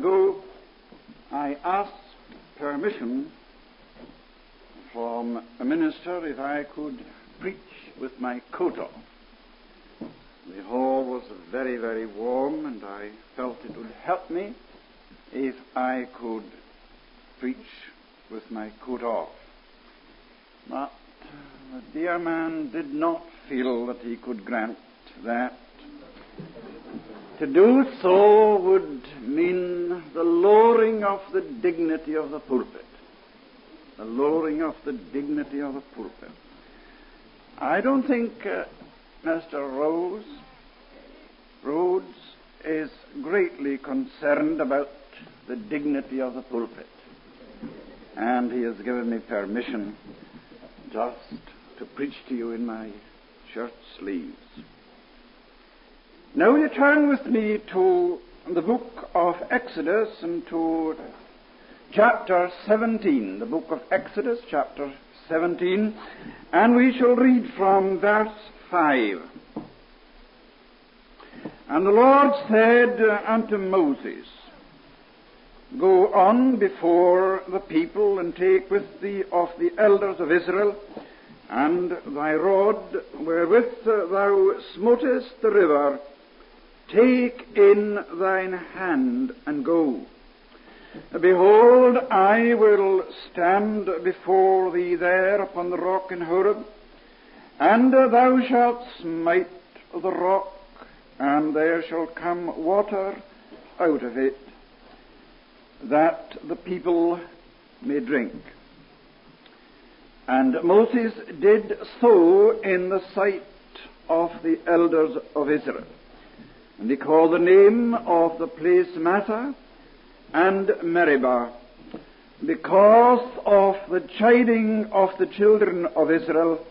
ago, I asked permission from a minister if I could preach with my coat off. The hall was very, very warm, and I felt it would help me if I could preach with my coat off. But the dear man did not feel that he could grant that. To do so would mean the lowering of the dignity of the pulpit. The lowering of the dignity of the pulpit. I don't think uh, Mr. Rose, Rhodes is greatly concerned about the dignity of the pulpit. And he has given me permission just to preach to you in my shirt sleeves. Now you turn with me to the book of Exodus and to chapter 17, the book of Exodus, chapter 17, and we shall read from verse 5. And the Lord said unto Moses, Go on before the people and take with thee of the elders of Israel and thy rod wherewith thou smotest the river, take in thine hand and go. Behold, I will stand before thee there upon the rock in Horeb, and thou shalt smite the rock, and there shall come water out of it, that the people may drink. And Moses did so in the sight of the elders of Israel. And he called the name of the place Massah and Meribah because of the chiding of the children of Israel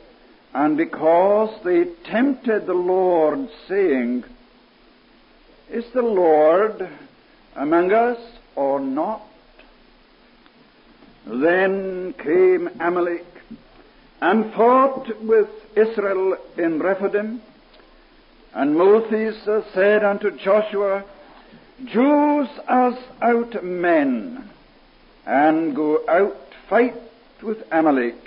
and because they tempted the Lord, saying, Is the Lord among us or not? Then came Amalek and fought with Israel in Rephidim. And Moses said unto Joshua, Choose us out men, and go out fight with Amalek.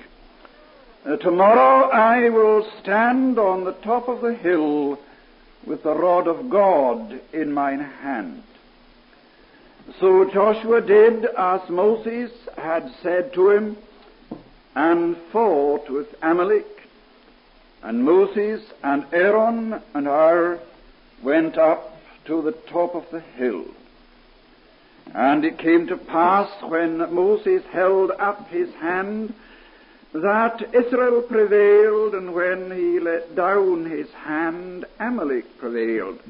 Tomorrow I will stand on the top of the hill with the rod of God in mine hand. So Joshua did as Moses had said to him, and fought with Amalek. And Moses and Aaron and Hur went up to the top of the hill. And it came to pass when Moses held up his hand that Israel prevailed, and when he let down his hand, Amalek prevailed.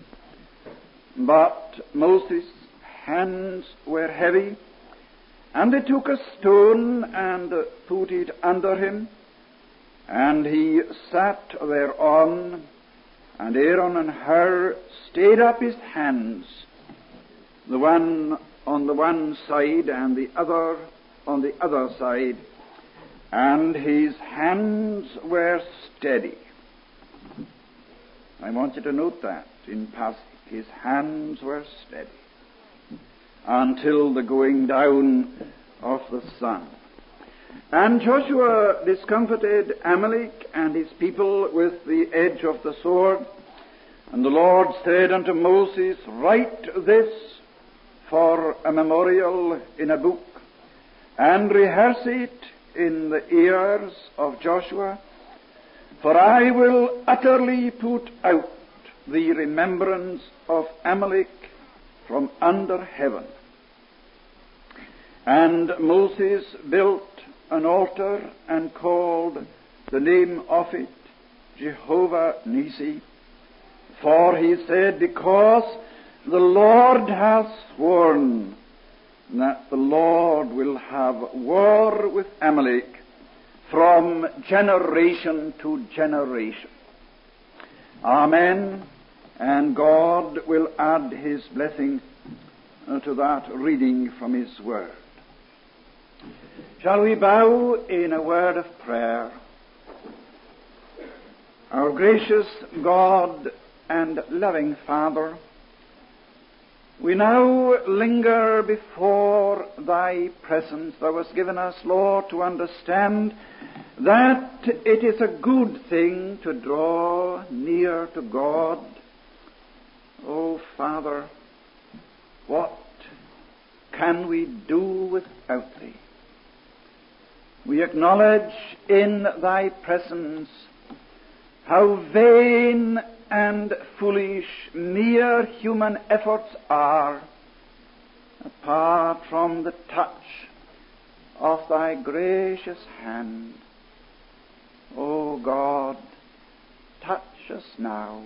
But Moses' hands were heavy, and they took a stone and put it under him, and he sat thereon, and Aaron and Hur stayed up his hands, the one on the one side and the other on the other side, and his hands were steady. I want you to note that in passing. His hands were steady until the going down of the sun. And Joshua discomfited Amalek and his people with the edge of the sword. And the Lord said unto Moses, Write this for a memorial in a book, and rehearse it in the ears of Joshua, for I will utterly put out the remembrance of Amalek from under heaven. And Moses built an altar and called the name of it Jehovah Nisi. For he said, Because the Lord hath sworn that the Lord will have war with Amalek from generation to generation. Amen. And God will add His blessing to that reading from His Word. Shall we bow in a word of prayer? Our gracious God and loving Father, We now linger before Thy presence. Thou hast given us, Lord, to understand that it is a good thing to draw near to God. Oh, Father, what can we do without Thee? We acknowledge in Thy presence how vain and foolish mere human efforts are apart from the touch of thy gracious hand. O God, touch us now.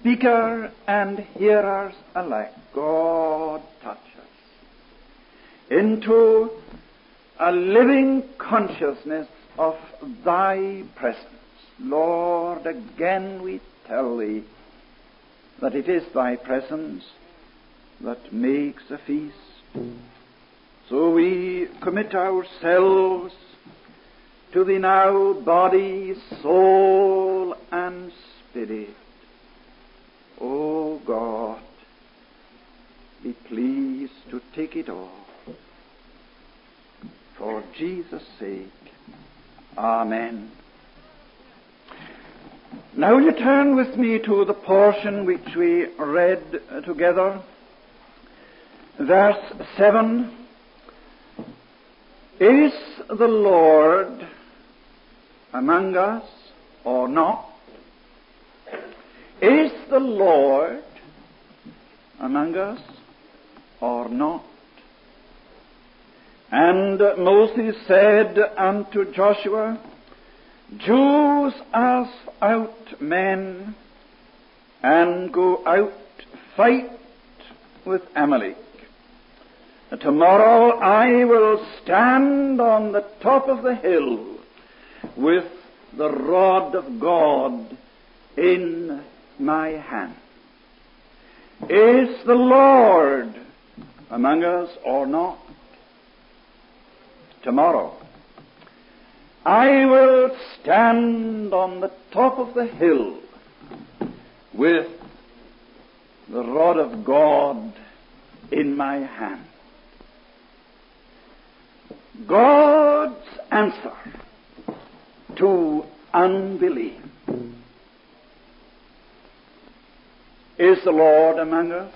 Speaker and hearers alike, God, touch us into a living consciousness of thy presence. Lord, again we tell thee that it is thy presence that makes a feast. So we commit ourselves to thee now, body, soul, and spirit. O God, be pleased to take it all. For Jesus' sake. Amen. Now you turn with me to the portion which we read together. Verse 7. Is the Lord among us or not? Is the Lord among us or not? And Moses said unto Joshua, Choose us out men and go out fight with Amalek. Tomorrow I will stand on the top of the hill with the rod of God in my hand. Is the Lord among us or not? Tomorrow I will stand on the top of the hill with the rod of God in my hand. God's answer to unbelief. Is the Lord among us?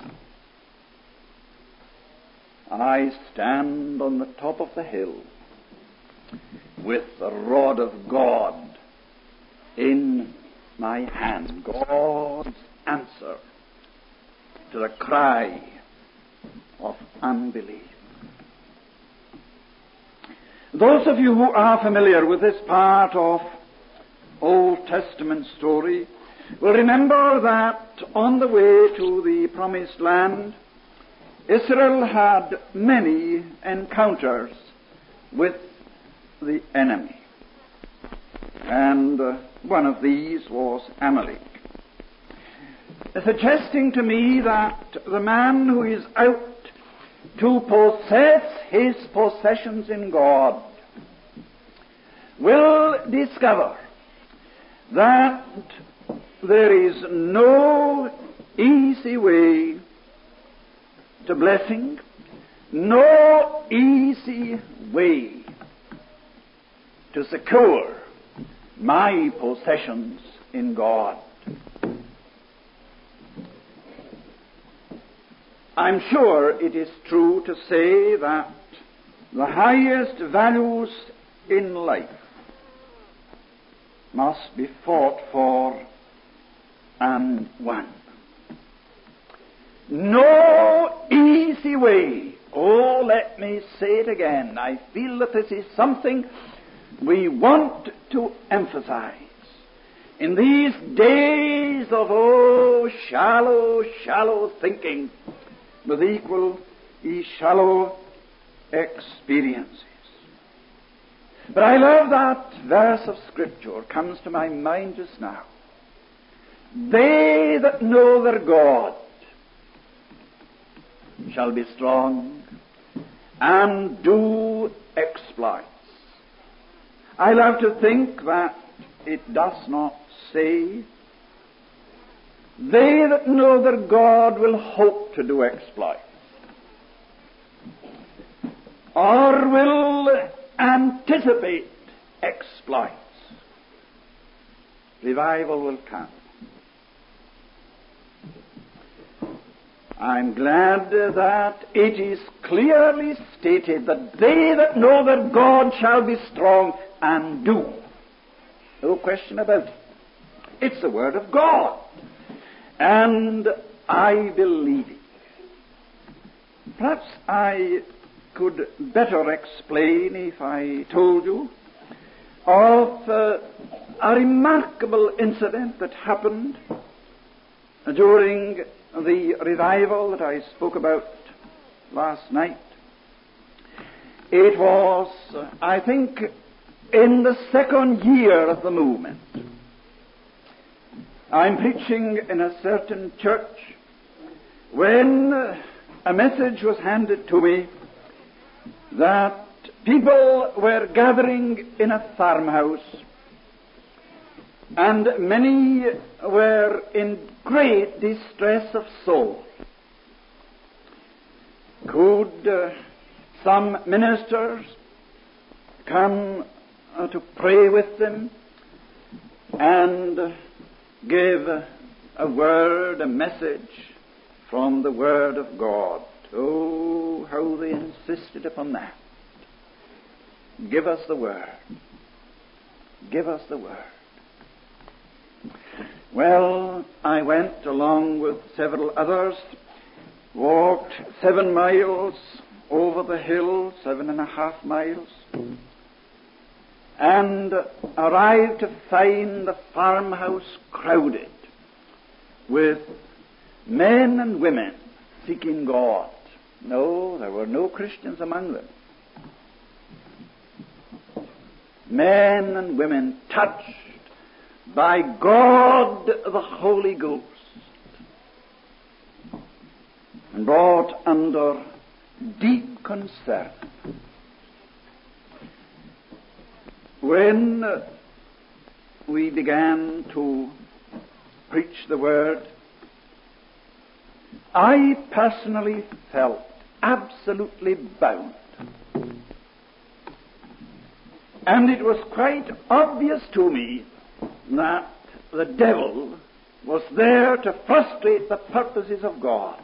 I stand on the top of the hill with the rod of God in my hand. God's answer to the cry of unbelief. Those of you who are familiar with this part of Old Testament story will remember that on the way to the Promised Land, Israel had many encounters with the enemy. And uh, one of these was Amalek. Suggesting to me that the man who is out to possess his possessions in God will discover that there is no easy way to blessing, no easy way to secure my possessions in God. I'm sure it is true to say that the highest values in life must be fought for and won. No easy way. Oh, let me say it again. I feel that this is something we want to emphasize in these days of oh shallow, shallow thinking with equal e shallow experiences. But I love that verse of Scripture comes to my mind just now. They that know their God shall be strong and do exploits. I love to think that it does not say They that know their God will hope to do exploits. Or will anticipate exploits. Revival will come. I'm glad that it is clearly stated that they that know their God shall be strong and do. No question about it. It's the Word of God. And I believe it. Perhaps I could better explain if I told you of uh, a remarkable incident that happened during the revival that I spoke about last night. It was, I think, in the second year of the movement. I'm preaching in a certain church when a message was handed to me that people were gathering in a farmhouse and many were in great distress of soul. Could uh, some ministers come uh, to pray with them and give a word, a message from the Word of God? Oh, how they insisted upon that. Give us the Word. Give us the Word. Well, I went along with several others, walked seven miles over the hill, seven and a half miles, and arrived to find the farmhouse crowded with men and women seeking God. No, there were no Christians among them. Men and women touched by God the Holy Ghost and brought under deep concern. When we began to preach the Word, I personally felt absolutely bound. And it was quite obvious to me that the devil was there to frustrate the purposes of God.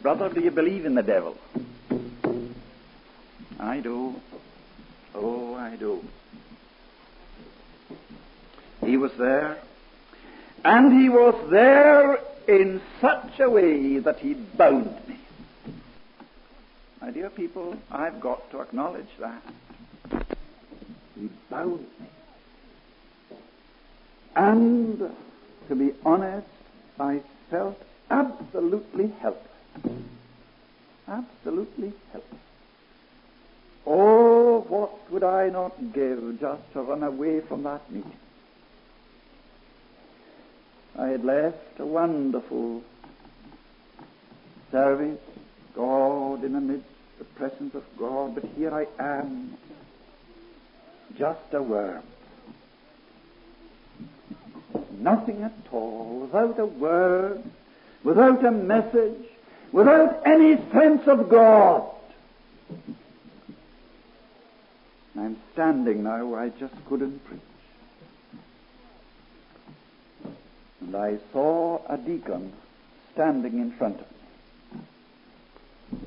Brother, do you believe in the devil? I do. Oh, I do. He was there, and he was there in such a way that he bound me. My dear people, I've got to acknowledge that. He bound me. And to be honest, I felt absolutely helpless. Absolutely helpless. Oh, what would I not give just to run away from that meeting? I had left a wonderful service, God in the midst, the presence of God, but here I am, just a worm nothing at all, without a word, without a message, without any sense of God. I'm standing now where I just couldn't preach. And I saw a deacon standing in front of me.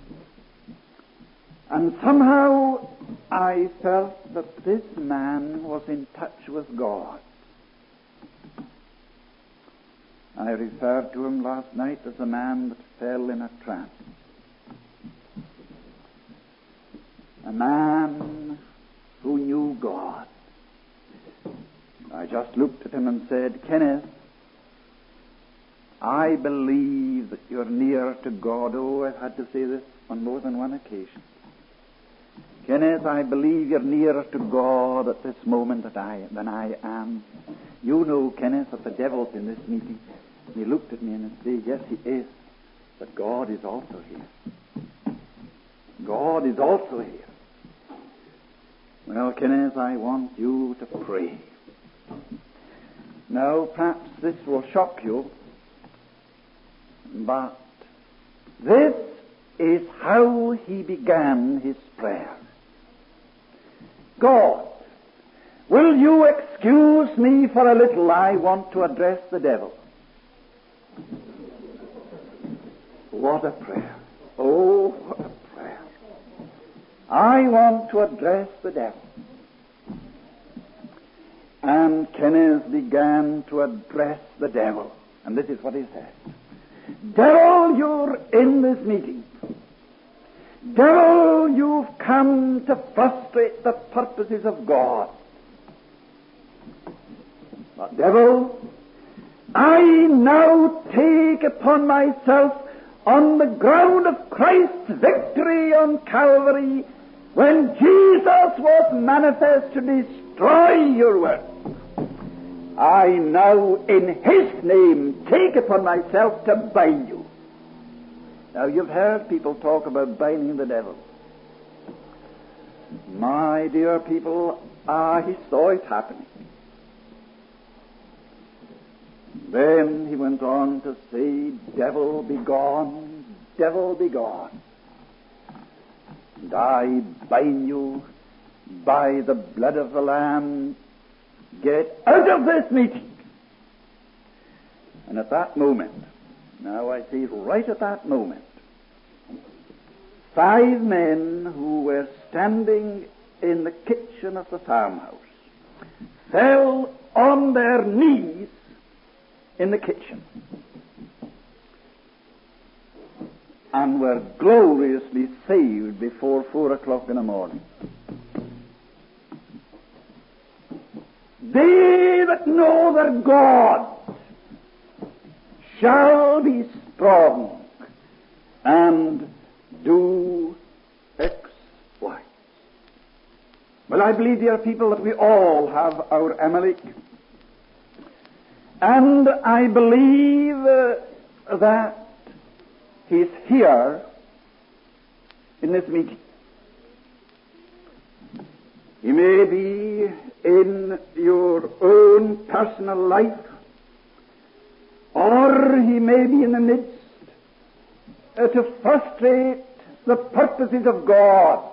And somehow I felt that this man was in touch with God. I referred to him last night as a man that fell in a trance. A man who knew God. I just looked at him and said, Kenneth, I believe that you're nearer to God. Oh, I've had to say this on more than one occasion. Kenneth, I believe you're nearer to God at this moment that I, than I am. You know, Kenneth, that the devil's in this meeting. He looked at me and said, Yes, he is. But God is also here. God is also here. Well, Kenneth, I want you to pray. Now, perhaps this will shock you, but this is how he began his prayer. God, will you excuse me for a little? I want to address the devil. What a prayer. Oh, what a. I want to address the devil. And Kenneth began to address the devil. And this is what he said. Devil, you're in this meeting. Devil, you've come to frustrate the purposes of God. But devil, I now take upon myself on the ground of Christ's victory on Calvary when Jesus was manifest to destroy your work. I now, in His name, take upon myself to bind you. Now, you've heard people talk about binding the devil. My dear people, he saw it happening. Then he went on to say, Devil be gone, devil be gone. And I bind you by the blood of the Lamb. Get out of this meeting. And at that moment, now I see right at that moment, five men who were standing in the kitchen of the farmhouse fell on their knees in the kitchen and were gloriously saved before four o'clock in the morning. They that know their God shall be strong and do exploits. Well, I believe, dear people, that we all have our Amalek. And I believe uh, that he's here in this meeting. He may be in your own personal life, or he may be in the midst uh, to frustrate the purposes of God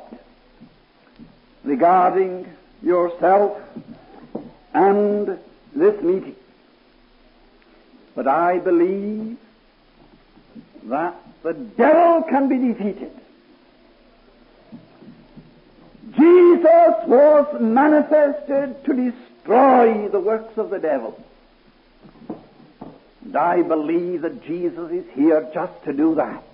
regarding yourself and this meeting. But I believe that the devil can be defeated. Jesus was manifested to destroy the works of the devil. And I believe that Jesus is here just to do that.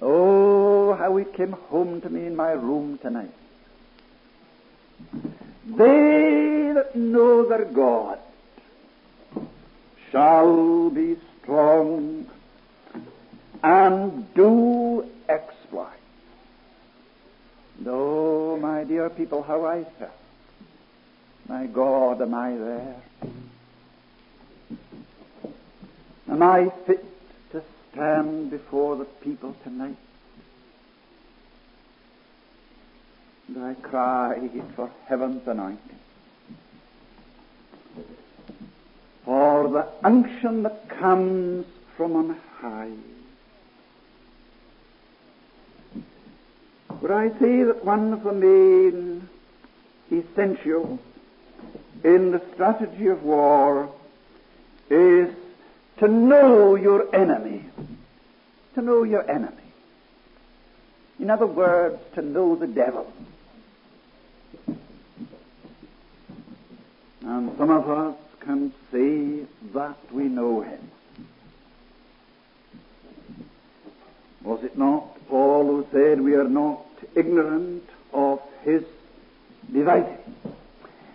Oh, how it came home to me in my room tonight. They that know their God shall be strong and do exploit. Oh, my dear people, how I felt. My God, am I there? Am I fit to stand before the people tonight? And I cried for heaven's anointing. For the unction that comes from on high. But I say that one of the main essentials in the strategy of war is to know your enemy. To know your enemy. In other words, to know the devil. And some of us can say that we know him. Was it not Paul who said we are not ignorant of his devices?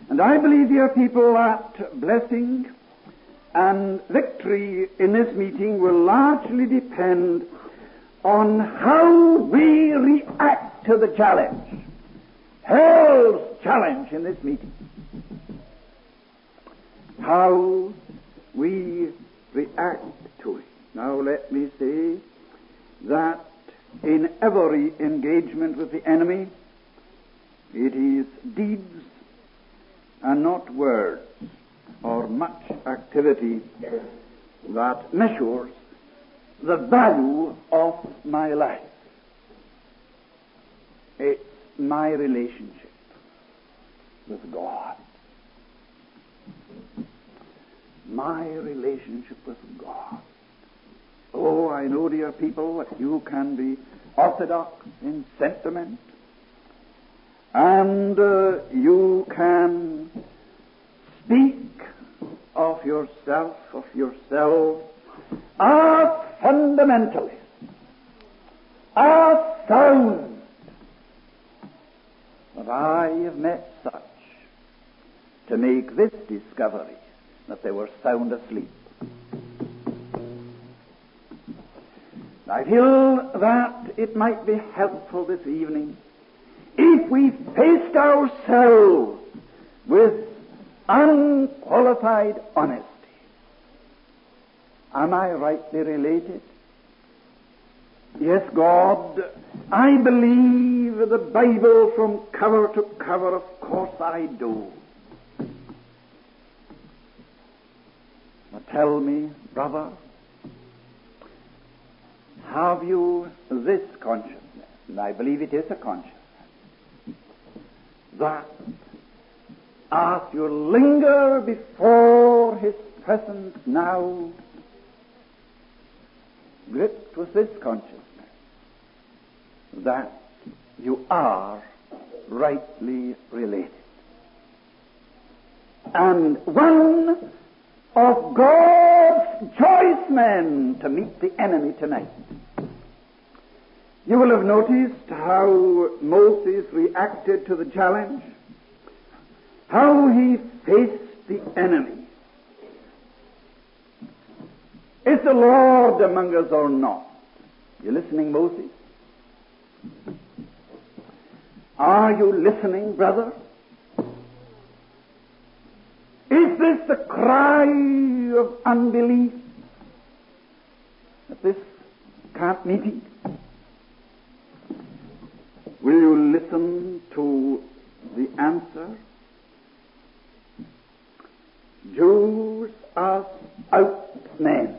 And I believe, dear people, that blessing and victory in this meeting will largely depend on how we react to the challenge. Hell's challenge in this meeting how we react to it. Now let me say that in every engagement with the enemy, it is deeds and not words or much activity that measures the value of my life. It's my relationship with God. My relationship with God. Oh, I know, dear people, that you can be orthodox in sentiment, and uh, you can speak of yourself, of yourself, as fundamentalist, as sound. But I have met such to make this discovery that they were sound asleep. I feel that it might be helpful this evening if we faced ourselves with unqualified honesty. Am I rightly related? Yes, God, I believe the Bible from cover to cover. Of course I do. Tell me, brother, have you this consciousness? And I believe it is a consciousness. That as you linger before His presence now, gripped with this consciousness, that you are rightly related. And one of God's choice men to meet the enemy tonight. You will have noticed how Moses reacted to the challenge, how he faced the enemy. Is the Lord among us or not? You listening, Moses? Are you listening, brother? Is this the cry of unbelief at this camp meeting? Will you listen to the answer? Jews as out men.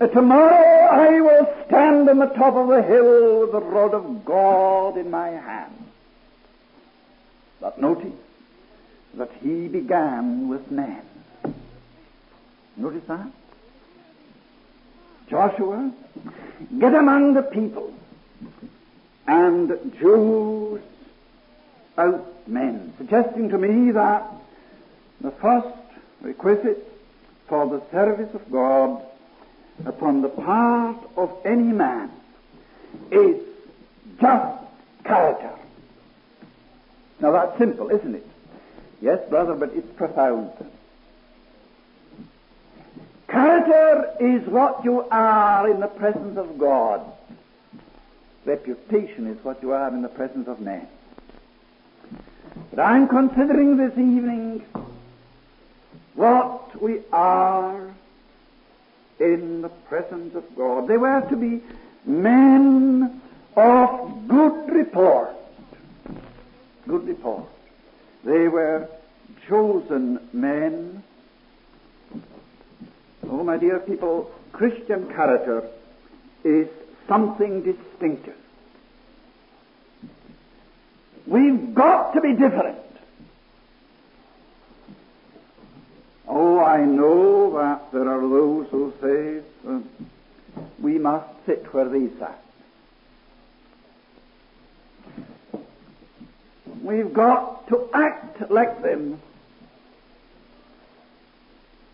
Uh, tomorrow I will stand on the top of the hill with the rod of God in my hand. But notice that he began with men. Notice that? Joshua, get among the people and Jews out men, suggesting to me that the first requisite for the service of God upon the part of any man is just character. Now that's simple, isn't it? Yes, brother, but it's profound. Character is what you are in the presence of God. Reputation is what you are in the presence of men. But I'm considering this evening what we are in the presence of God. They were to be men of good report. Good report. They were chosen men. Oh, my dear people, Christian character is something distinctive. We've got to be different. Oh, I know that there are those who say uh, we must sit where they sat. We've got to act like them.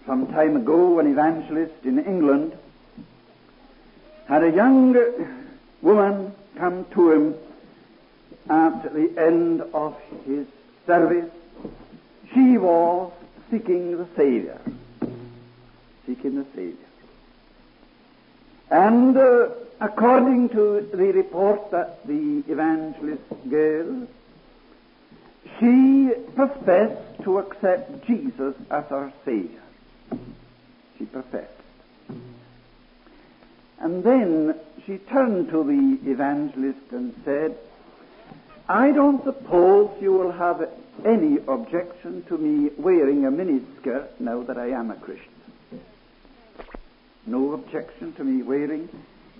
Some time ago, an evangelist in England had a young woman come to him at the end of his service. She was seeking the Savior. Seeking the Savior. And uh, according to the report that the evangelist gave, she professed to accept Jesus as her Savior. She professed. And then she turned to the evangelist and said, I don't suppose you will have any objection to me wearing a miniskirt now that I am a Christian. No objection to me wearing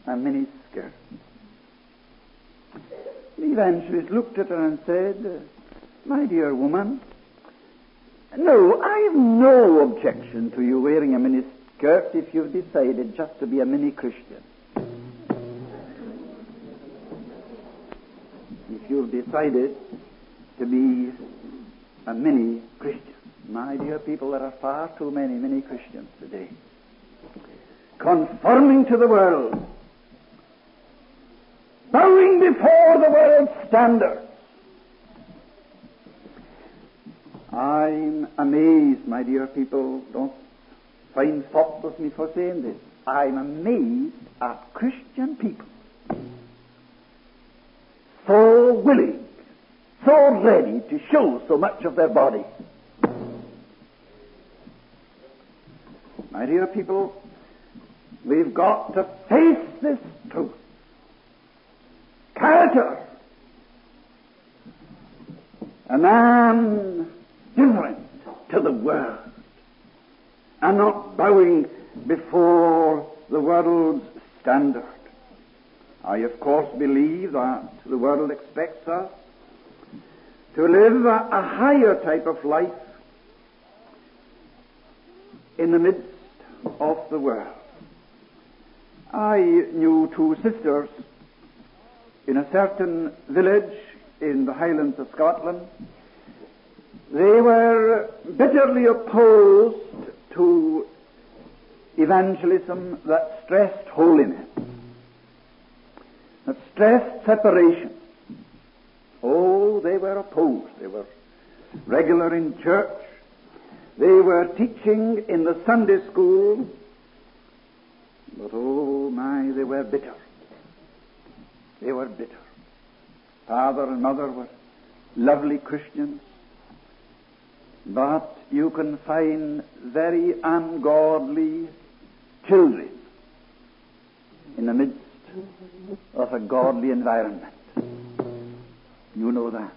a miniskirt. The evangelist looked at her and said, My dear woman, no, I have no objection to you wearing a miniskirt if you've decided just to be a mini Christian. If you've decided to be a mini Christian. My dear people, there are far too many mini Christians today. Conforming to the world. Bowing before the world's standards. I'm amazed, my dear people. Don't find fault with me for saying this. I'm amazed at Christian people. So willing, so ready to show so much of their body. My dear people, we've got to face this truth. Character. A man different to the world and not bowing before the world's standard. I, of course, believe that the world expects us to live a, higher type of life in the midst of the world. I knew two sisters in a certain village in the Highlands of Scotland they were bitterly opposed to evangelism that stressed holiness, that stressed separation. Oh, they were opposed. They were regular in church. They were teaching in the Sunday school. But oh my, they were bitter. They were bitter. Father and mother were lovely Christians. But you can find very ungodly children in the midst of a godly environment. You know that.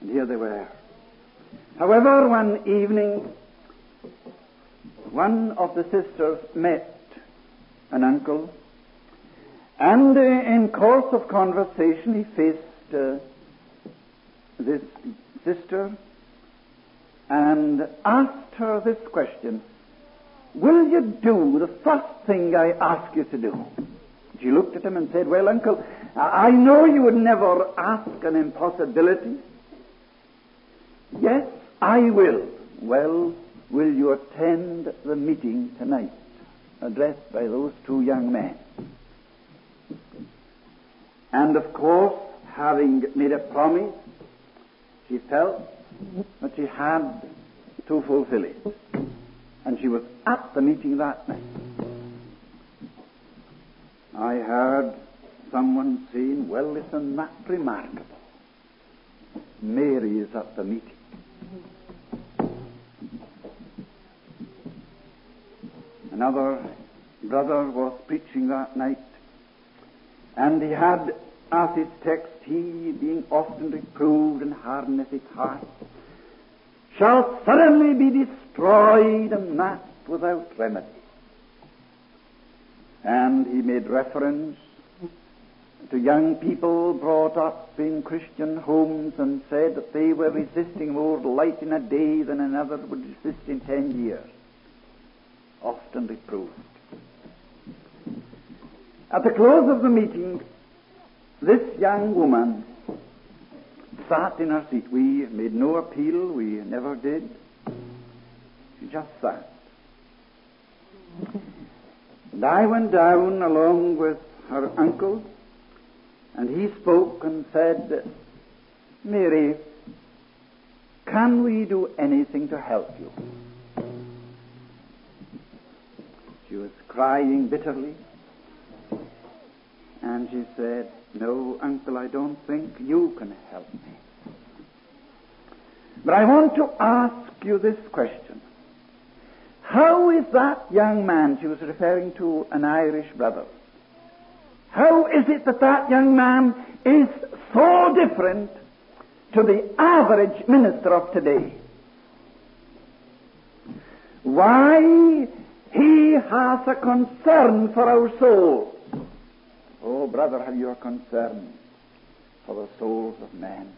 And here they were. However, one evening, one of the sisters met an uncle, and uh, in course of conversation he faced uh, this sister and asked her this question Will you do the first thing I ask you to do? She looked at him and said, Well, uncle, I know you would never ask an impossibility. Yes, I will. Well, will you attend the meeting tonight addressed by those two young men? And of course, having made a promise, she felt that she had to fulfill it. And she was at the meeting that night. I heard someone saying, Well, isn't that remarkable? Mary is at the meeting. Another brother was preaching that night, and he had as his text, he, being often reproved and hardeneth his heart, shall suddenly be destroyed and that without remedy. And he made reference to young people brought up in Christian homes and said that they were resisting more light in a day than another would resist in ten years. Often reproved. At the close of the meeting, this young woman sat in her seat. We made no appeal, we never did. She just sat. And I went down along with her uncle, and he spoke and said, Mary, can we do anything to help you? She was crying bitterly, and she said, no, Uncle, I don't think you can help me. But I want to ask you this question. How is that young man, she was referring to an Irish brother, how is it that that young man is so different to the average minister of today? Why, he has a concern for our souls. Oh, brother, have you a concern for the souls of men?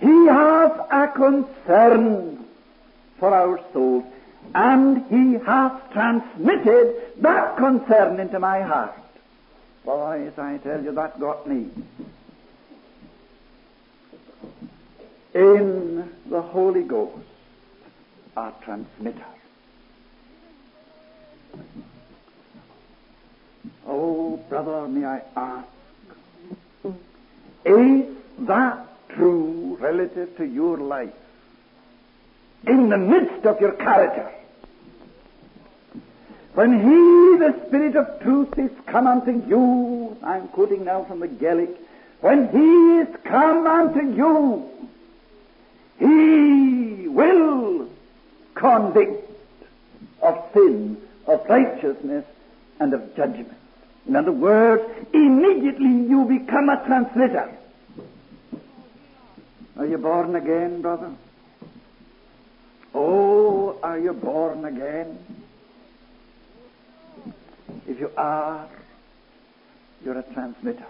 He has a concern for our souls, and He has transmitted that concern into my heart. Boys, I tell you, that got me. In the Holy Ghost, our transmitter. Oh, brother, may I ask, is that true relative to your life? In the midst of your character? When He, the Spirit of truth, is come unto you, I'm quoting now from the Gaelic, when He is come unto you, He will convict of sin, of righteousness, and of judgment. In other words, immediately you become a translator. Are you born again, brother? Oh, are you born again? If you are, you're a transmitter.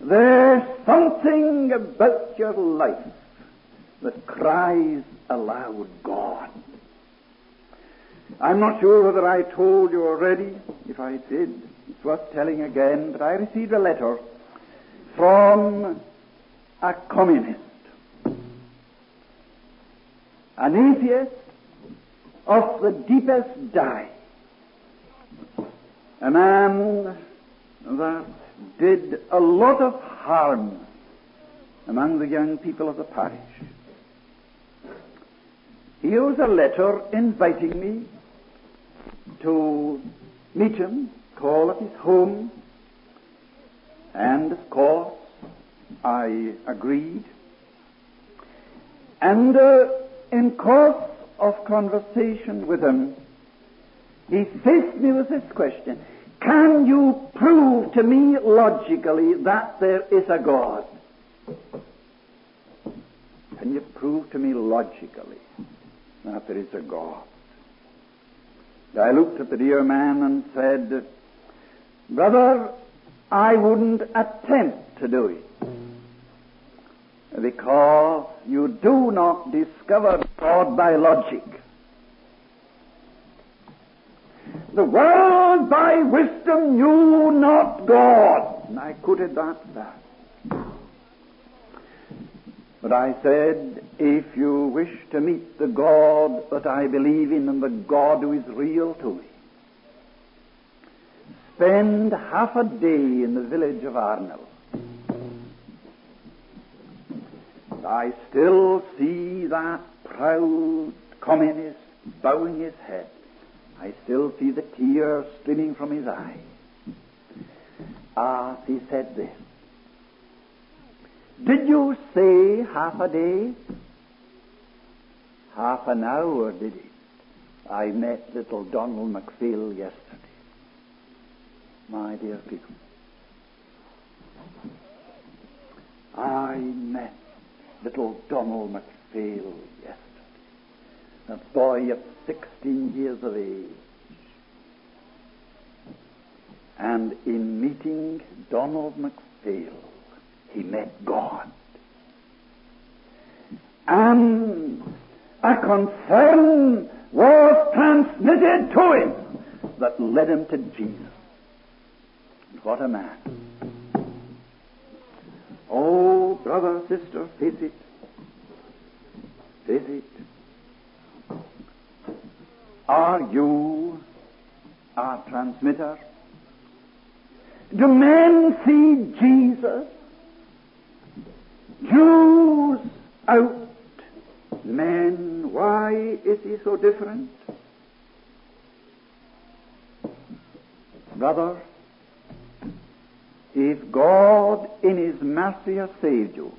There's something about your life that cries aloud, God. I'm not sure whether I told you already. If I did, it's worth telling again, but I received a letter from a communist, an atheist of the deepest dye, a man that did a lot of harm among the young people of the parish. Here was a letter inviting me to meet him, call at his home, and of course I agreed. And uh, in course of conversation with him, he faced me with this question. Can you prove to me logically that there is a God? Can you prove to me logically that there is a God? I looked at the dear man and said, Brother, I wouldn't attempt to do it because you do not discover God by logic. The world by wisdom knew not God. And I quoted that. But I said, if you wish to meet the God that I believe in and the God who is real to me, spend half a day in the village of Arnol. I still see that proud communist bowing his head. I still see the tears streaming from his eyes. As he said this, Did you say half a day? Half an hour, did he? I met little Donald MacPhail yesterday. My dear people, I met little Donald MacPhail yesterday. A boy of 16 years of age. And in meeting Donald MacPhail, he met God. And a concern was transmitted to him that led him to Jesus. What a man. Oh, brother, sister, face it. Face it. Are you a transmitter? Do men see Jesus? Jews out. Men, why is he so different? Brother, if God in His mercy has saved you,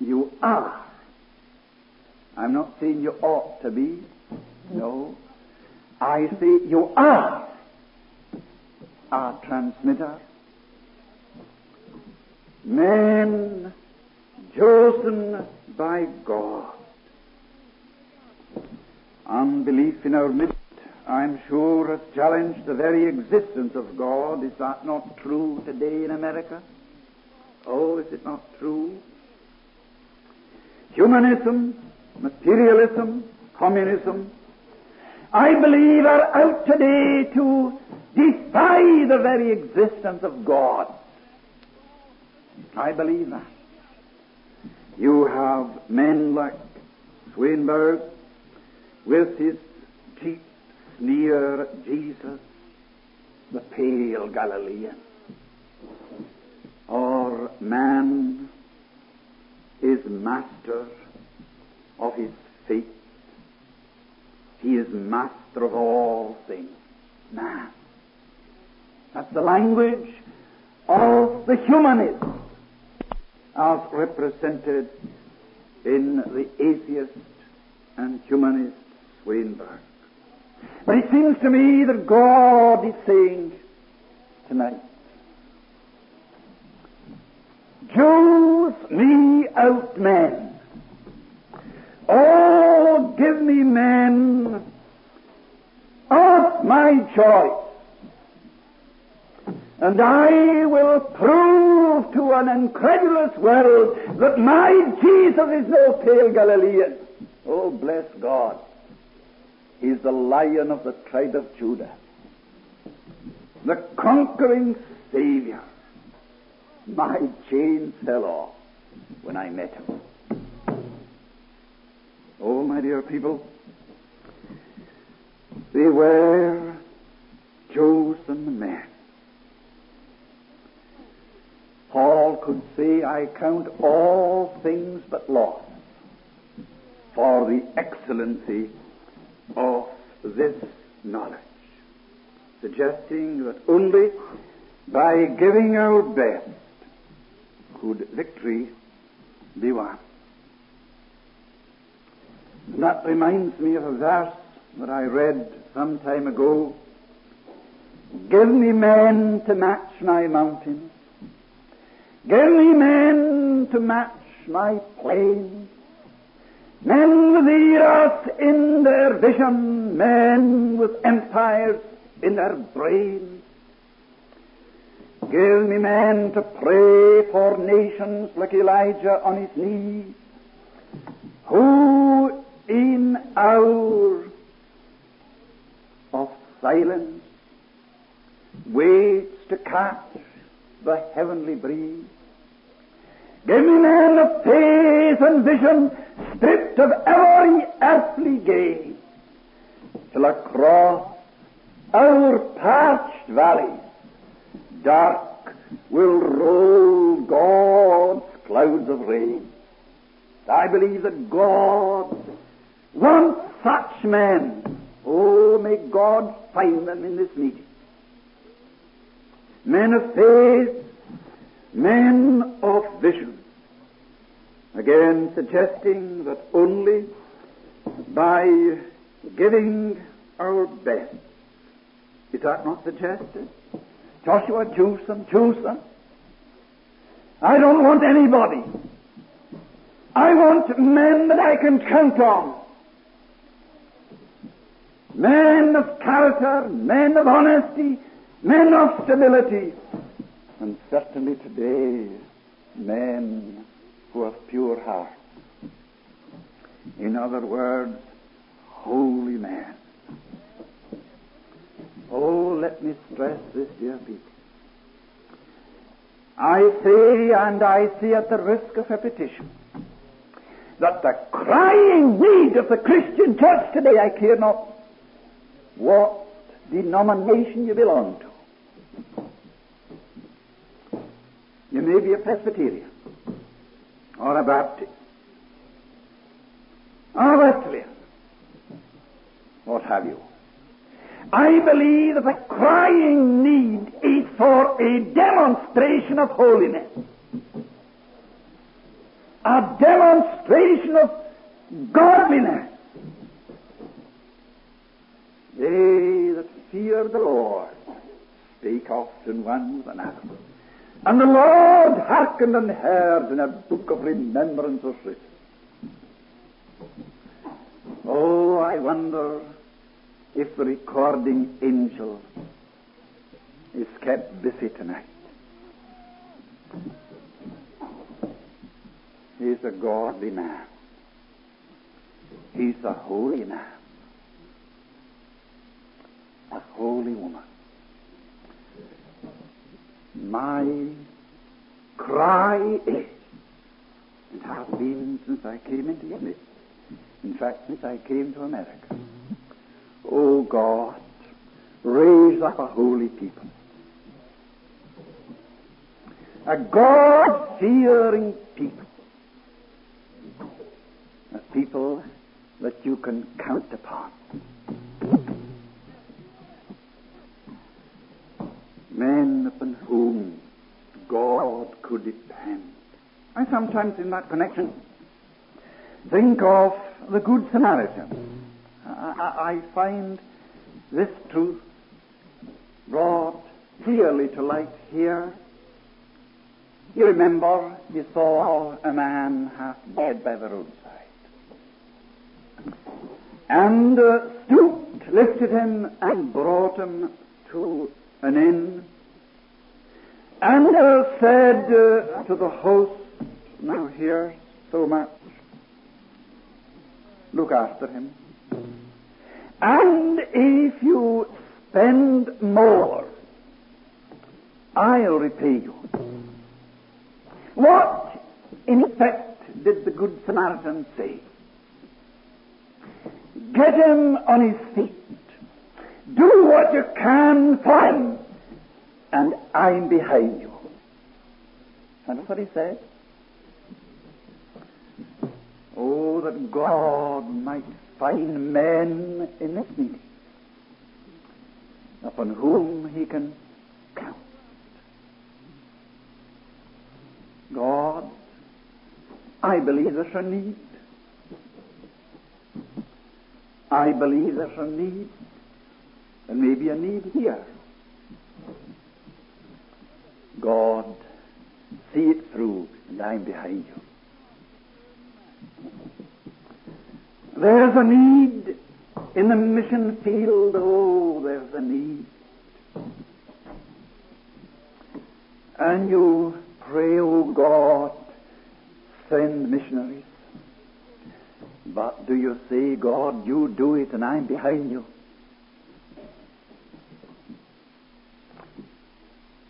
you are. I'm not saying you ought to be. No. I say you are a transmitter. Men chosen by God. Unbelief in our midst, I'm sure, has challenged the very existence of God. Is that not true today in America? Oh, is it not true? Humanism, materialism, communism, I believe are out today to defy the very existence of God. I believe that. You have men like Swinburne with his cheap sneer at Jesus, the pale Galilean. Or man is master of his fate. He is master of all things. Man. That's the language of the humanist as represented in the atheist and humanist Swinburne. But it seems to me that God is saying tonight, Choose me out men. Oh, give me men of my choice. And I will prove to an incredulous world that my Jesus is no pale Galilean. Oh, bless God. He's the lion of the tribe of Judah. The conquering Savior. My chains fell off when I met him. Oh, my dear people, beware chosen men. Paul could say, I count all things but loss for the excellency of this knowledge, suggesting that only by giving our best could victory be won. And That reminds me of a verse that I read some time ago. Give me men to match my mountains. Give me men to match my plains. Men with eras in their vision, men with empires in their brains. Give me men to pray for nations like Elijah on his knees, who in hour of silence waits to catch the heavenly breeze. Give me men of faith and vision, stripped of every earthly gain, till across our parched valleys dark will roll God's clouds of rain. I believe that God wants such men. Oh, may God find them in this meeting. Men of faith, men of vision. Again, suggesting that only by giving our best, is that not suggested? Joshua, choose them, choose them. I don't want anybody. I want men that I can count on. Men of character, men of honesty, men of stability, and certainly today, men who have pure hearts. In other words, holy men. Oh, let me stress this, dear people. I say, and I say at the risk of repetition, that the crying need of the Christian church today, I care not what denomination you belong to. You may be a Presbyterian, or a Baptist, or a Wesleyan, what have you. I believe that the crying need is for a demonstration of holiness. A demonstration of godliness. They that fear the Lord speak often one with another. And the Lord hearkened and heard in a book of remembrance was written. Oh, I wonder if the recording angel is kept busy tonight. He's a godly man. He's a holy man. A holy woman. My cry is, and has been since I came into your in fact, since I came to America. Oh God, raise up a holy people. A God fearing people. A people that you can count upon. Men upon whom God could depend. I sometimes, in that connection, think of the Good Samaritan. I, I find this truth brought clearly to light here. You remember you saw a man half dead by the roadside. And uh, stooped, lifted him, and brought him to an. And uh, said uh, to the host, Now here's so much. Look after him. And if you spend more, I'll repay you. What, in effect, did the Good Samaritan say? Get him on his feet. Do what you can for him, and I'm behind you. And that's what he said. Oh, that God might find men in this meeting upon whom he can count. God, I believe there's a need. I believe there's a need. There may be a need here. God, see it through, and I'm behind you. There's a need in the mission field. Oh, there's a need. And you pray, oh God, send missionaries. But do you say, God, you do it and I'm behind you?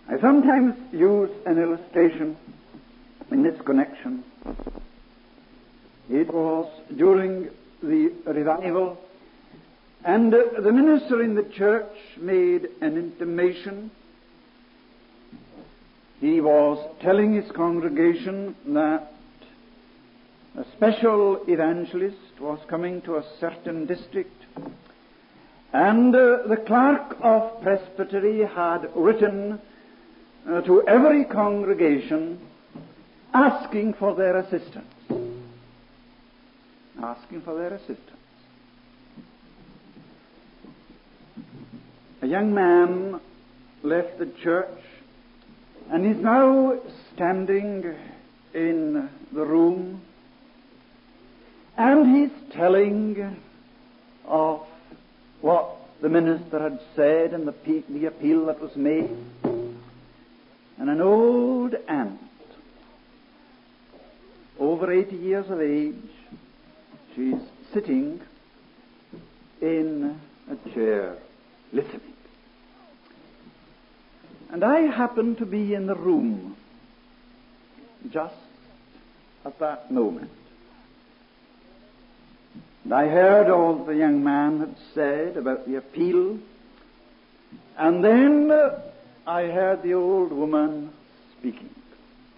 I sometimes use an illustration in this connection. It was during the revival, and uh, the minister in the church made an intimation. He was telling his congregation that a special evangelist was coming to a certain district, and uh, the clerk of presbytery had written uh, to every congregation asking for their assistance. Asking for their assistance. A young man left the church and is now standing in the room and he's telling of what the minister had said and the, the appeal that was made. And an old aunt, over 80 years of age, she's sitting in a chair listening. And I happened to be in the room just at that moment. And I heard all the young man had said about the appeal. And then I heard the old woman speaking.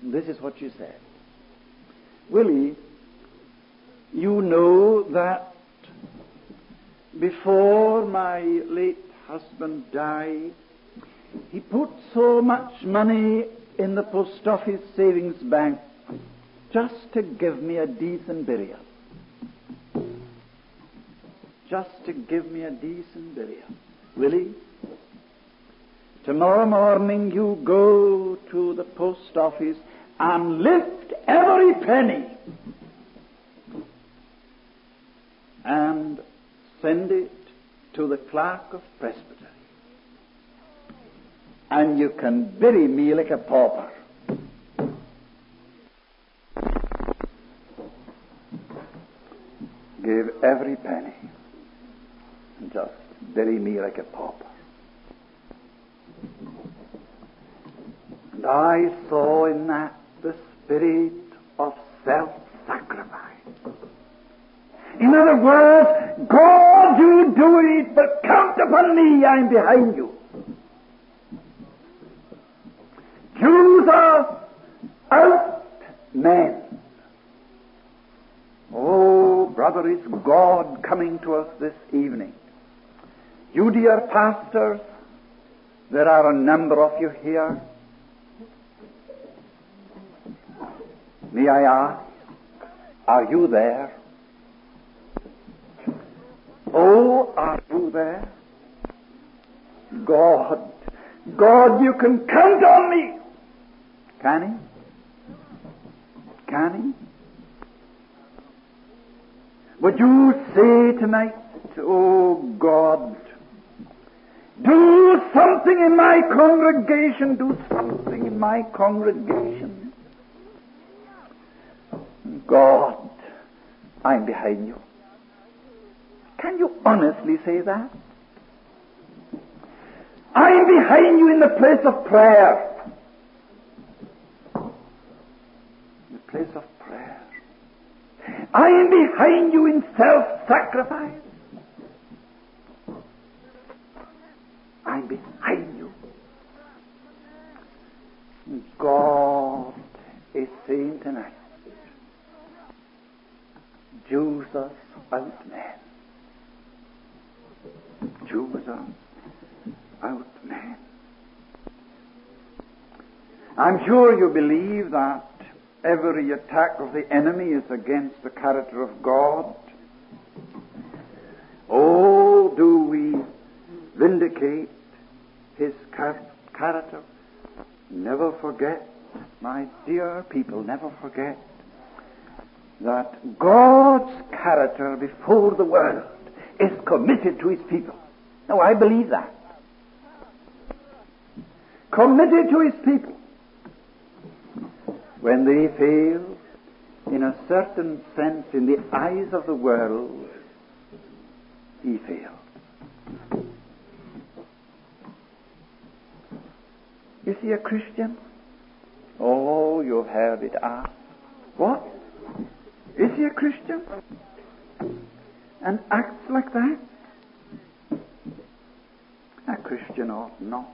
This is what she said. Willie, you know that before my late husband died, he put so much money in the post office savings bank just to give me a decent burial just to give me a decent burial. Will he? Tomorrow morning you go to the post office and lift every penny and send it to the clerk of presbytery. And you can bury me like a pauper. Give every penny and just bury me like a pauper. And I saw in that the spirit of self-sacrifice. In other words, God, you do it, but count upon me, I'm behind you. Jews are out men. Oh, brother, is God coming to us this evening. You dear pastors, there are a number of you here. May I ask, are you there? Oh, are you there? God, God, you can count on me. Can he? Can he? Would you say tonight, oh God, do something in my congregation, do something in my congregation. God, I'm behind you. Can you honestly say that? I'm behind you in the place of prayer. The place of prayer. I am behind you in self-sacrifice. I'm behind you. God is saying tonight, Jesus out man. Jesus out man. I'm sure you believe that every attack of the enemy is against the character of God. Oh, do we vindicate his character? Never forget, my dear people, never forget that God's character before the world is committed to his people. Now, I believe that. Committed to his people. When they fail, in a certain sense, in the eyes of the world, he failed. Is he a Christian? Oh, you've heard it asked. What? Is he a Christian? And acts like that? A Christian ought not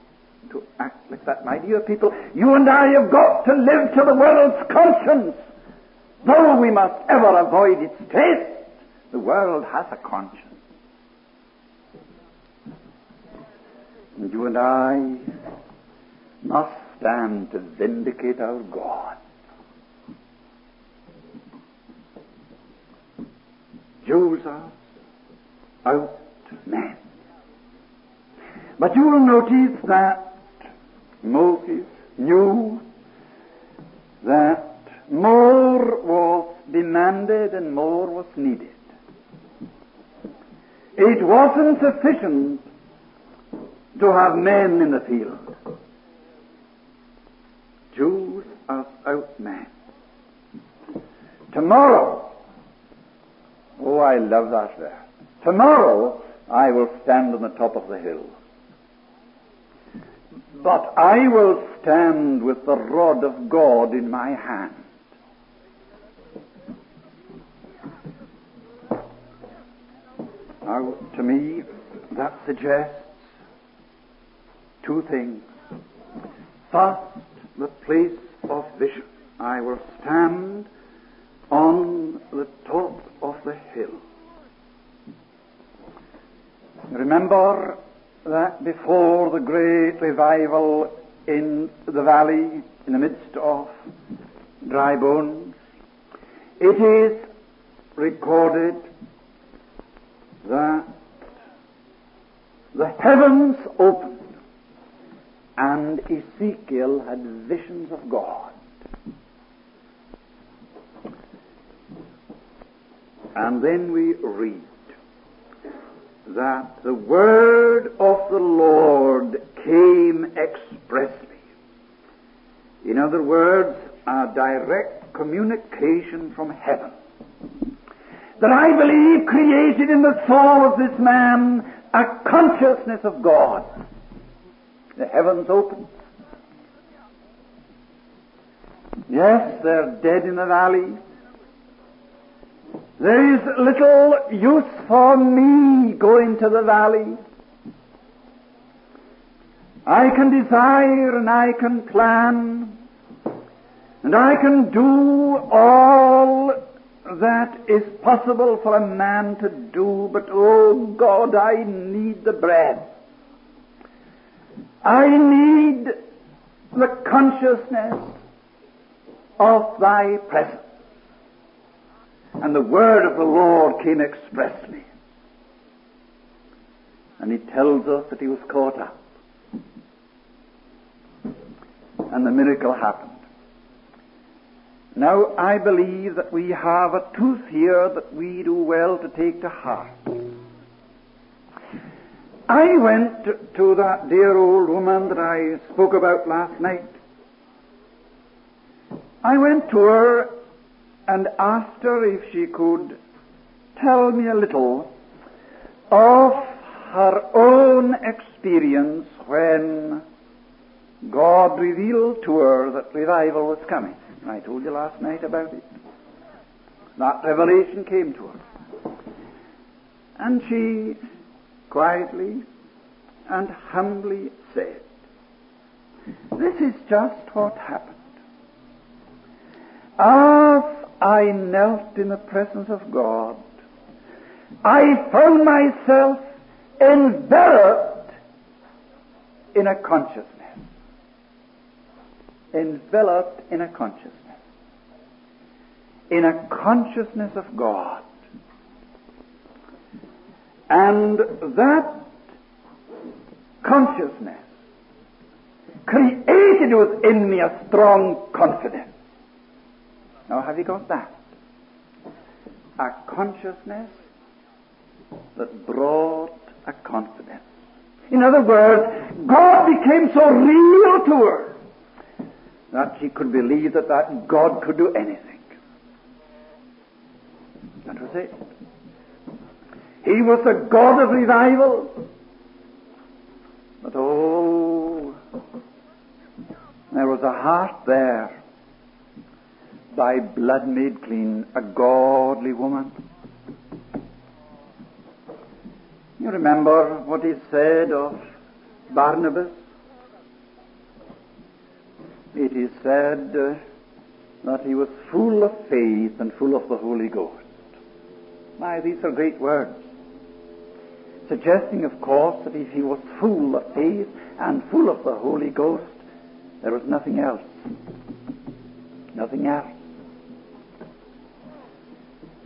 to act like that. My dear people, you and I have got to live to the world's conscience. Though we must ever avoid its taste, the world has a conscience. And you and I must stand to vindicate our God. Joseph out man. But you will notice that Moses knew that more was demanded and more was needed. It wasn't sufficient to have men in the field. Jews out men. Tomorrow, oh, I love that verse. Tomorrow I will stand on the top of the hill. But I will stand with the rod of God in my hand. Now, to me, that suggests two things. First, the place of vision. I will stand on the top of the hill. Remember that before the great revival in the valley, in the midst of dry bones, it is recorded that the heavens opened and Ezekiel had visions of God. And then we read that the word of the Lord came expressly. In other words, a direct communication from heaven. That I believe created in the soul of this man a consciousness of God. The heavens opened. Yes, they're dead in the valley. There is little use for me going to the valley. I can desire and I can plan and I can do all that is possible for a man to do, but oh God, I need the bread. I need the consciousness of thy presence. And the word of the Lord came expressly. And he tells us that he was caught up. And the miracle happened. Now, I believe that we have a truth here that we do well to take to heart. I went to that dear old woman that I spoke about last night. I went to her and asked her if she could tell me a little of her own experience when God revealed to her that revival was coming. I told you last night about it. That revelation came to her. And she quietly and humbly said, This is just what happened. As I knelt in the presence of God, I found myself enveloped in a consciousness. Enveloped in a consciousness. In a consciousness of God. And that consciousness created within me a strong confidence. Now, have you got that? A consciousness that brought a confidence. In other words, God became so real to her that she could believe that, that God could do anything. That was it. He was the God of revival. But oh, there was a heart there by blood made clean, a godly woman. You remember what he said of Barnabas? It is said uh, that he was full of faith and full of the Holy Ghost. My, these are great words suggesting, of course, that if he was full of faith and full of the Holy Ghost, there was nothing else. Nothing else.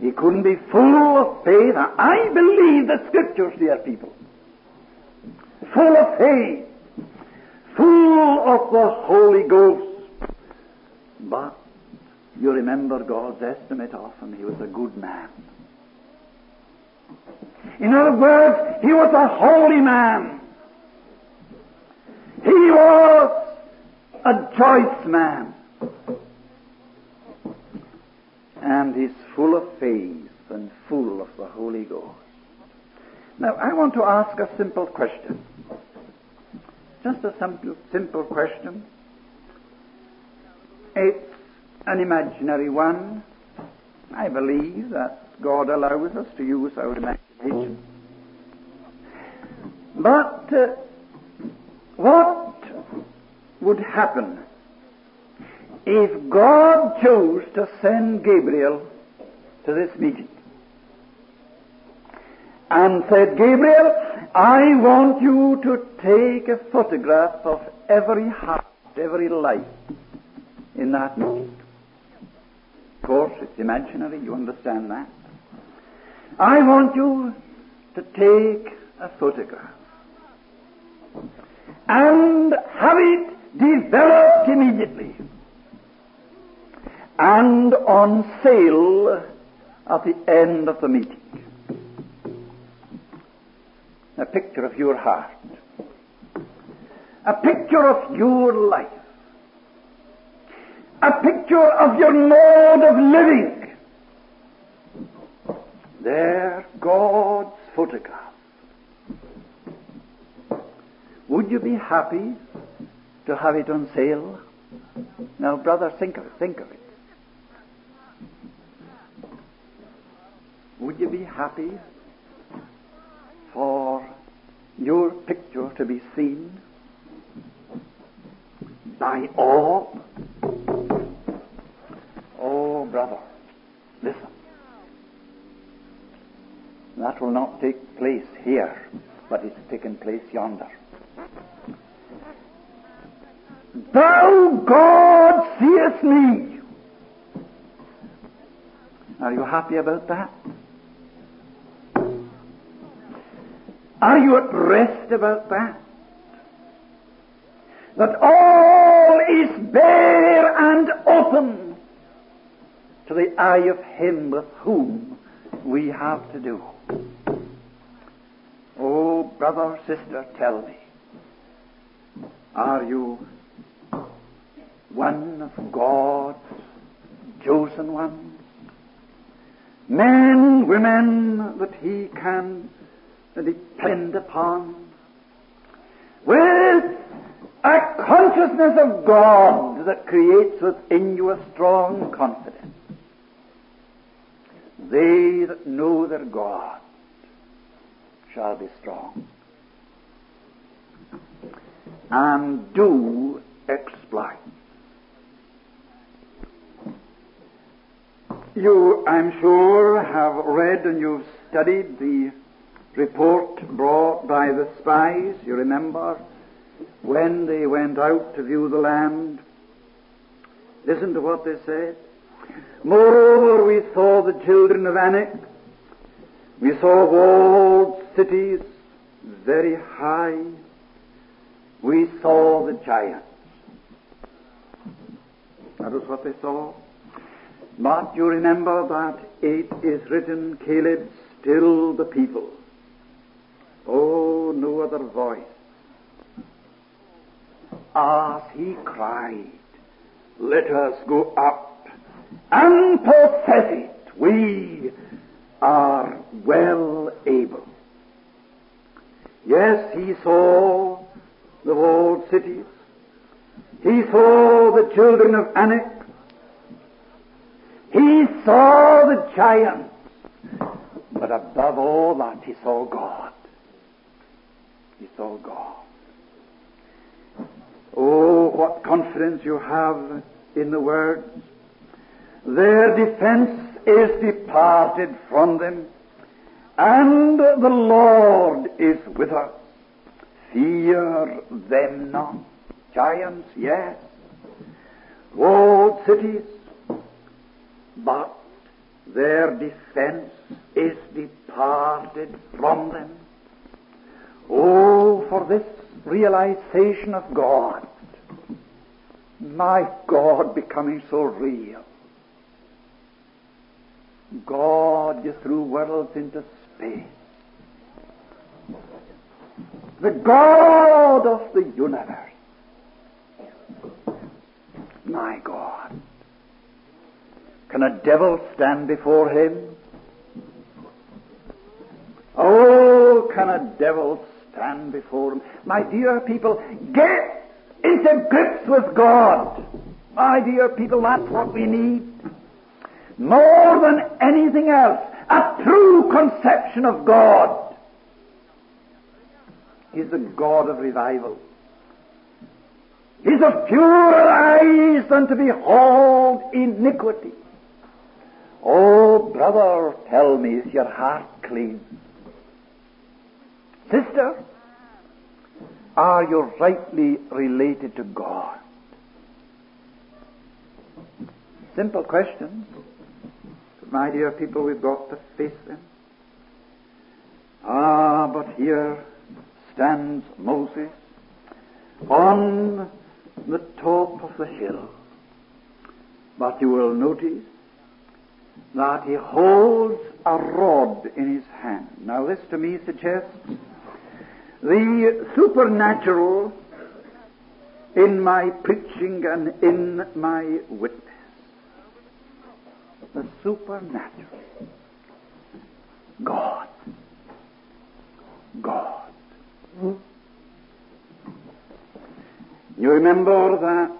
He couldn't be full of faith. I believe the Scriptures, dear people. Full of faith. Full of the Holy Ghost. But you remember God's estimate of him. He was a good man. In other words, he was a holy man. He was a choice man. And he's full of faith and full of the Holy Ghost. Now, I want to ask a simple question. Just a simple, simple question. It's an imaginary one. I believe that God allows us to use our imagination. But uh, what would happen if God chose to send Gabriel to this meeting and said, Gabriel, I want you to take a photograph of every heart, every life in that meeting. Of course, it's imaginary, you understand that. I want you to take a photograph and have it developed immediately and on sale at the end of the meeting. A picture of your heart. A picture of your life. A picture of your mode of living. There, God's photograph. Would you be happy to have it on sale? Now, brother, think of it. Think of it. Would you be happy for your picture to be seen by all? Oh, brother, listen. That will not take place here, but it's taken place yonder. Thou God seest me. Are you happy about that? Are you at rest about that? That all is bare and open to the eye of Him with whom we have to do. Oh, brother, sister, tell me, are you one of God's chosen ones? Men, women that He can depend upon with a consciousness of God that creates within you a strong confidence. They that know their God shall be strong and do exploit. You, I'm sure, have read and you've studied the report brought by the spies, you remember, when they went out to view the land. Listen to what they said. Moreover, we saw the children of Anak. We saw walled cities very high. We saw the giants. That was what they saw. But you remember that it is written, Caleb still the people. Oh, no other voice. As he cried, Let us go up and possess it. We are well able. Yes, he saw the walled cities. He saw the children of Anak. He saw the giants. But above all that, he saw God. He saw God. Oh, what confidence you have in the words. Their defense is departed from them, and the Lord is with us. Fear them not. Giants, yes. Walled cities, but their defense is departed from them. Oh, for this realization of God. My God becoming so real. God you threw worlds into space. The God of the universe. My God. Can a devil stand before him? Oh, can a devil stand before him? My dear people, get into grips with God. My dear people, that's what we need. More than anything else, a true conception of God. He's the God of revival. He's of purer eyes than to behold iniquity. Oh, brother, tell me, is your heart clean? Sister, are you rightly related to God? Simple questions. My dear people, we've got to face them. Ah, but here stands Moses on the top of the hill. But you will notice that he holds a rod in his hand. Now, this to me suggests the supernatural in my preaching and in my witness. The supernatural. God. God. You remember that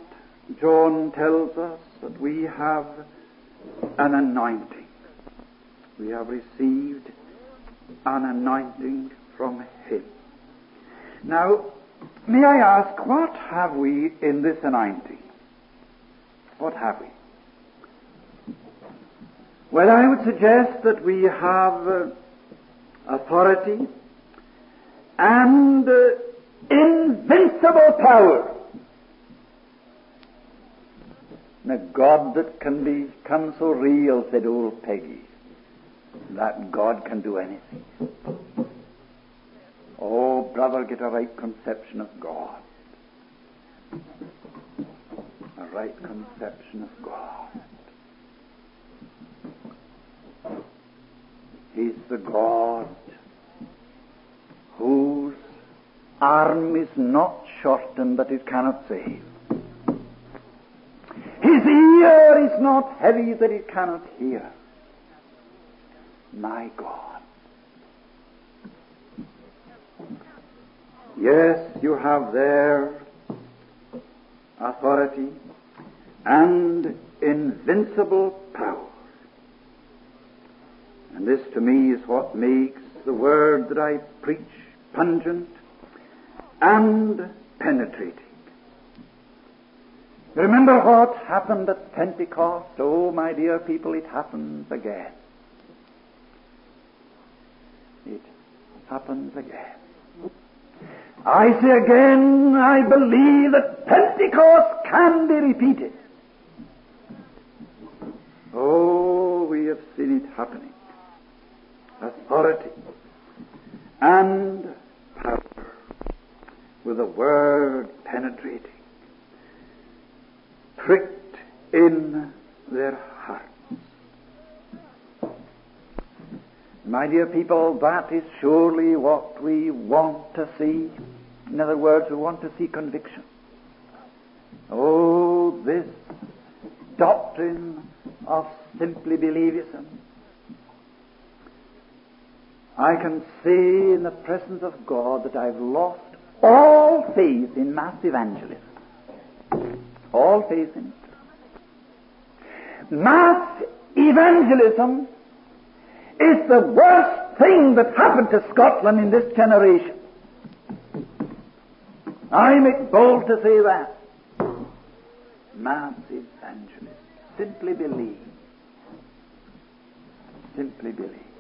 John tells us that we have an anointing. We have received an anointing from Him. Now, may I ask, what have we in this anointing? What have we? Well, I would suggest that we have uh, authority and uh, invincible power. A God that can become so real, said old Peggy, that God can do anything. Oh, brother, get a right conception of God. A right conception of God. He's the God whose arm is not shortened that it cannot save. His ear is not heavy that it cannot hear. My God. Yes, you have there authority and invincible power. And this to me is what makes the word that I preach pungent and penetrating. Remember what happened at Pentecost? Oh, my dear people, it happens again. It happens again. I say again, I believe that Pentecost can be repeated. Oh, we have seen it happening. Authority and power with the word penetrating, pricked in their hearts. My dear people, that is surely what we want to see. In other words, we want to see conviction. Oh, this doctrine of simply believism. I can say in the presence of God that I've lost all faith in mass evangelism. All faith in it. Mass evangelism is the worst thing that happened to Scotland in this generation. I make bold to say that. Mass evangelism. Simply believe. Simply believe.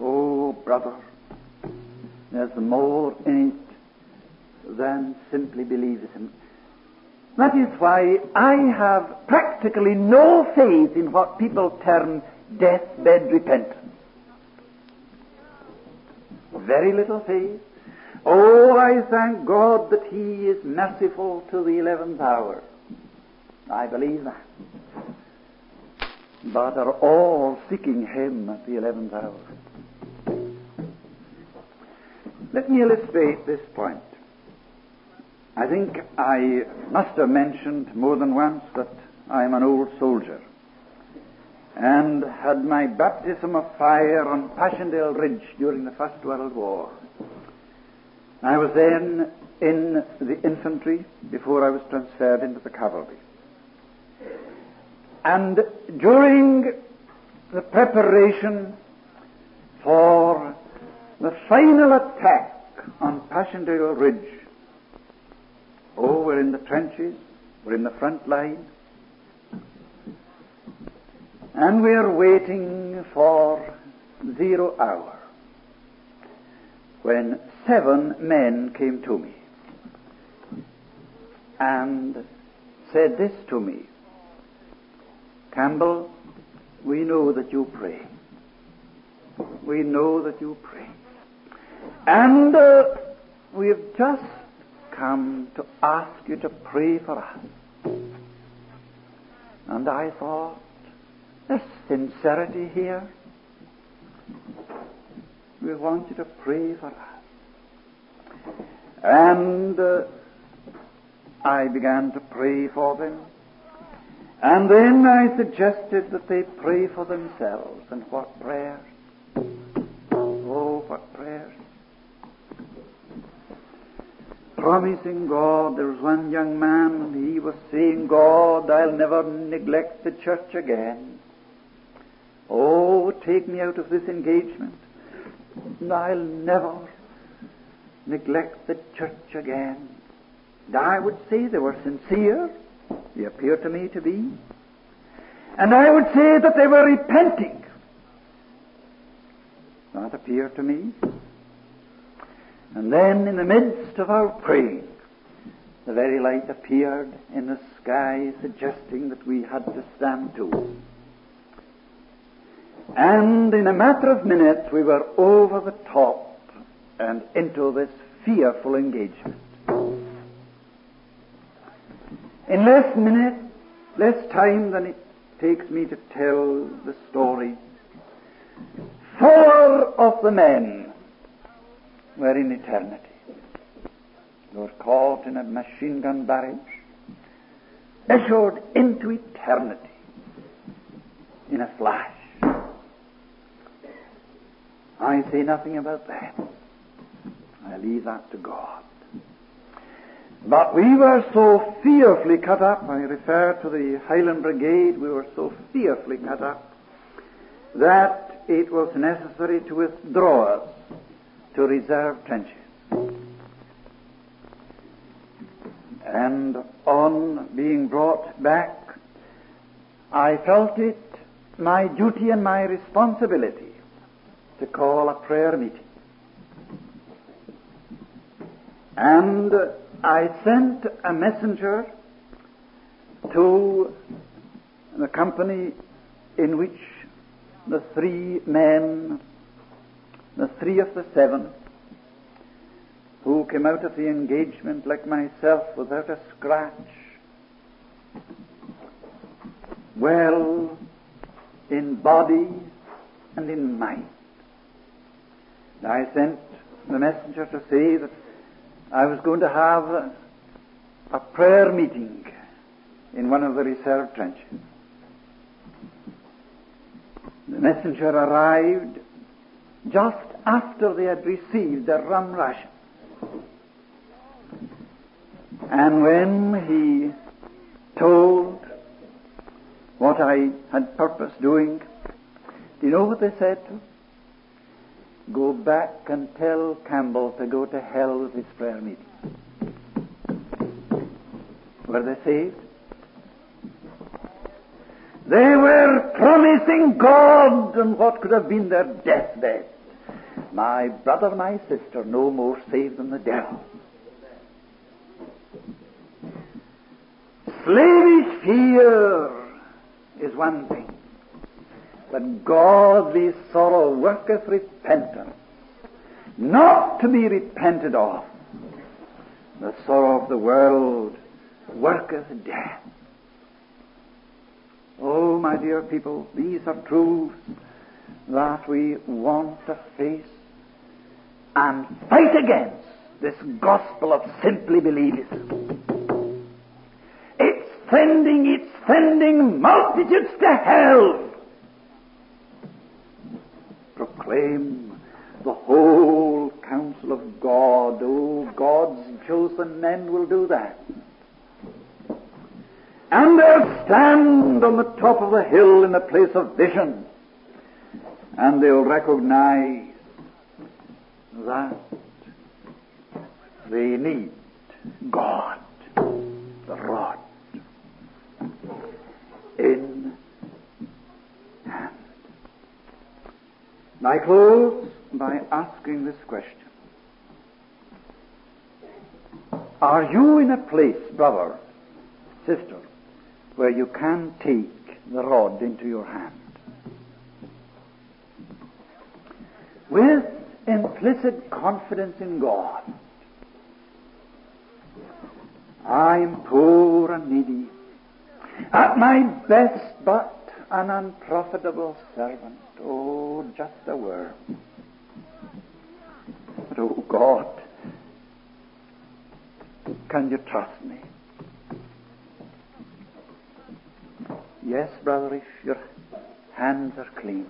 Oh, brother, there's more in it than simply believism. That is why I have practically no faith in what people term deathbed repentance. Very little faith. Oh, I thank God that He is merciful to the eleventh hour. I believe that. But are all seeking Him at the eleventh hour. Let me illustrate this point. I think I must have mentioned more than once that I am an old soldier and had my baptism of fire on Passchendaele Ridge during the First World War. I was then in the infantry before I was transferred into the cavalry. And during the preparation for the final attack on Passchendaele Ridge, oh, we're in the trenches, we're in the front line, and we are waiting for zero hour when seven men came to me and said this to me Campbell, we know that you pray. We know that you pray. And uh, we've just come to ask you to pray for us. And I thought, there's sincerity here. We want you to pray for us. And uh, I began to pray for them. And then I suggested that they pray for themselves. And what prayers? Oh, what prayers. Promising God, there was one young man, and he was saying, God, I'll never neglect the church again. Oh, take me out of this engagement. I'll never neglect the church again. And I would say they were sincere. They appear to me to be. And I would say that they were repenting. That appeared to me. And then, in the midst of our praying, the very light appeared in the sky, suggesting that we had to stand to. And in a matter of minutes, we were over the top and into this fearful engagement. In less minutes, less time than it takes me to tell the story, four of the men were in eternity. They were caught in a machine gun barrage, ushered into eternity in a flash. I say nothing about that. I leave that to God. But we were so fearfully cut up, I refer to the Highland Brigade, we were so fearfully cut up that it was necessary to withdraw us to reserve trenches. And on being brought back, I felt it my duty and my responsibility to call a prayer meeting. And I sent a messenger to the company in which the three men, the three of the seven, who came out of the engagement like myself without a scratch, well in body and in mind. I sent the messenger to say that I was going to have a, a prayer meeting in one of the reserve trenches. The messenger arrived just after they had received their rum ration. And when he told what I had purpose doing, do you know what they said to? Go back and tell Campbell to go to hell with his prayer meeting. Were they saved? They were promising God and what could have been their deathbed. My brother, my sister, no more saved than the devil. Slavish fear is one thing. But godly sorrow worketh repentance, not to be repented of. The sorrow of the world worketh death. Oh, my dear people, these are truths that we want to face and fight against this gospel of simply believism. It's sending, it's sending multitudes to hell proclaim the whole counsel of God. Oh, God's chosen men will do that. And they'll stand on the top of the hill in the place of vision, and they'll recognize that they need God, the rod, in hand. I close by asking this question. Are you in a place, brother, sister, where you can take the rod into your hand? With implicit confidence in God. I'm poor and needy, at my best but an unprofitable servant. Oh, just a worm. But oh God, can you trust me? Yes, brother, if your hands are clean,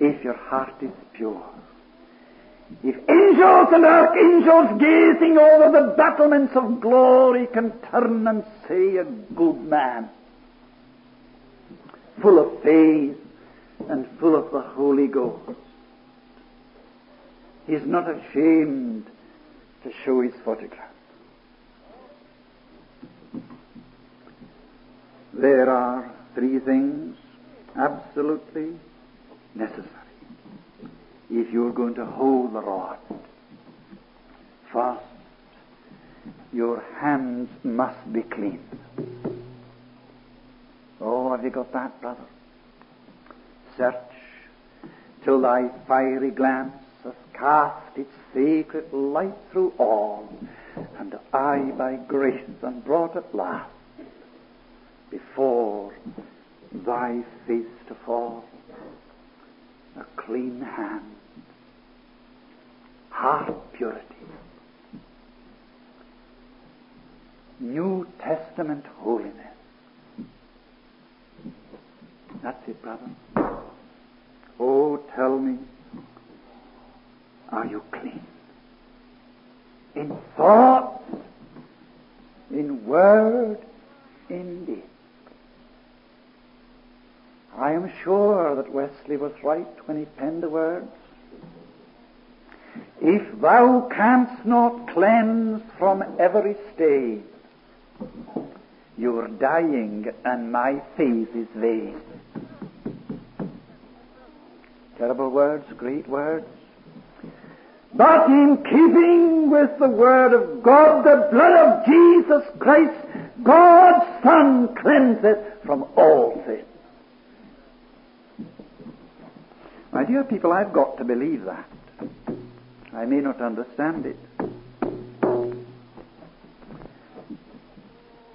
if your heart is pure, if angels and archangels gazing over the battlements of glory can turn and say, a good man, full of faith and full of the Holy Ghost. He's not ashamed to show his photograph. There are three things absolutely necessary if you're going to hold the rod. fast. your hands must be clean. Oh, have you got that, brother? Search till thy fiery glance has cast its sacred light through all, and I by grace am brought at last before thy face to fall. Clean hands, heart purity, New Testament holiness. That's it, brother. Oh, tell me, are you clean? In thought, in word, in deed. I am sure that Right when he penned the words. If thou canst not cleanse from every stain, you're dying and my faith is vain. Terrible words, great words. But in keeping with the Word of God, the blood of Jesus Christ, God's Son cleanseth from all sin. My dear people, I've got to believe that. I may not understand it.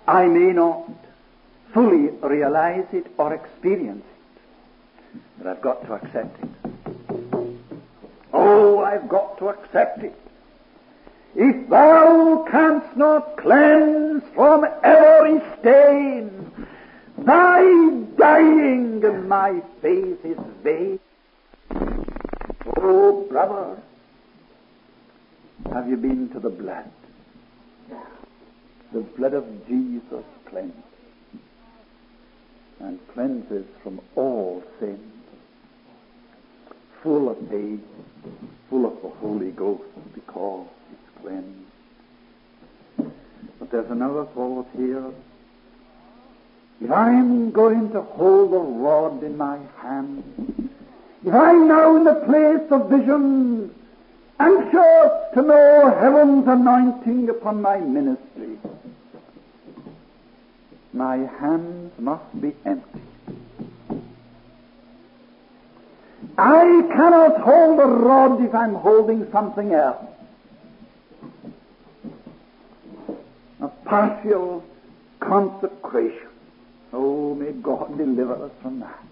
I may not fully realize it or experience it, but I've got to accept it. Oh, I've got to accept it. If thou canst not cleanse from every stain, thy dying my faith is vain. Oh, brother, have you been to the blood? The blood of Jesus cleanses and cleanses from all sin. Full of faith, full of the Holy Ghost because it's cleansed. But there's another thought here. If I'm going to hold the rod in my hand, if I'm now in the place of vision, anxious to know heaven's anointing upon my ministry, my hands must be empty. I cannot hold a rod if I'm holding something else. A partial consecration. Oh, may God deliver us from that.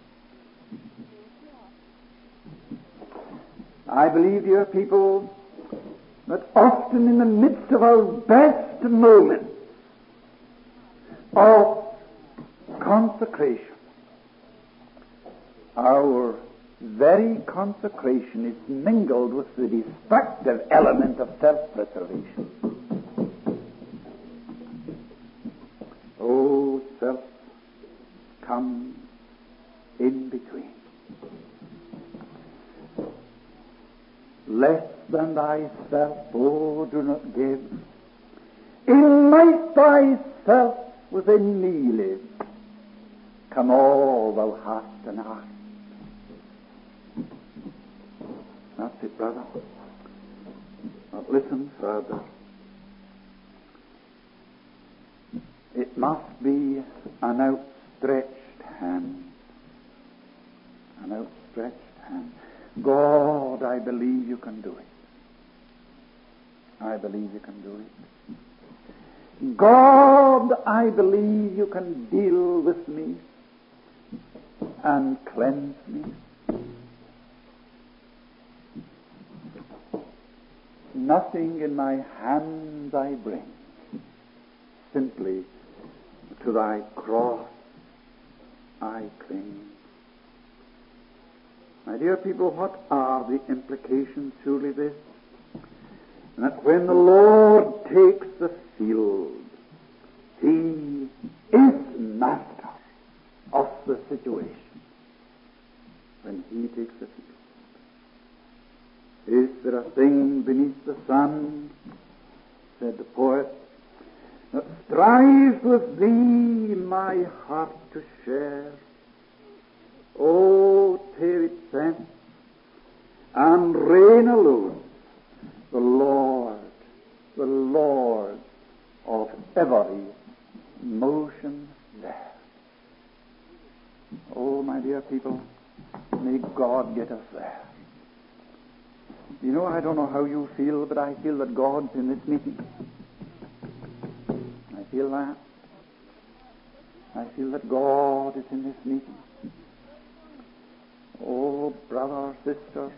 I believe, dear people, that often in the midst of our best moments of consecration, our very consecration is mingled with the destructive element of self-preservation. Oh, self comes in between. Less than thyself, oh, do not give. In thyself within me live. Come all thou hast and art. That's it, brother. But listen further. It must be an outstretched hand. An outstretched hand. God, I believe you can do it. I believe you can do it. God, I believe you can deal with me and cleanse me. Nothing in my hands I bring, simply to thy cross I cling. My dear people, what are the implications? Surely this that when the Lord takes the field, He is master of the situation. When He takes the field. Is there a thing beneath the sun, said the poet, that strives with thee my heart to share? Oh, it thence, and reign alone, the Lord, the Lord of every motion there. Oh, my dear people, may God get us there. You know, I don't know how you feel, but I feel that God's in this meeting. I feel that. I feel that God is in this meeting. Oh, brother or sister,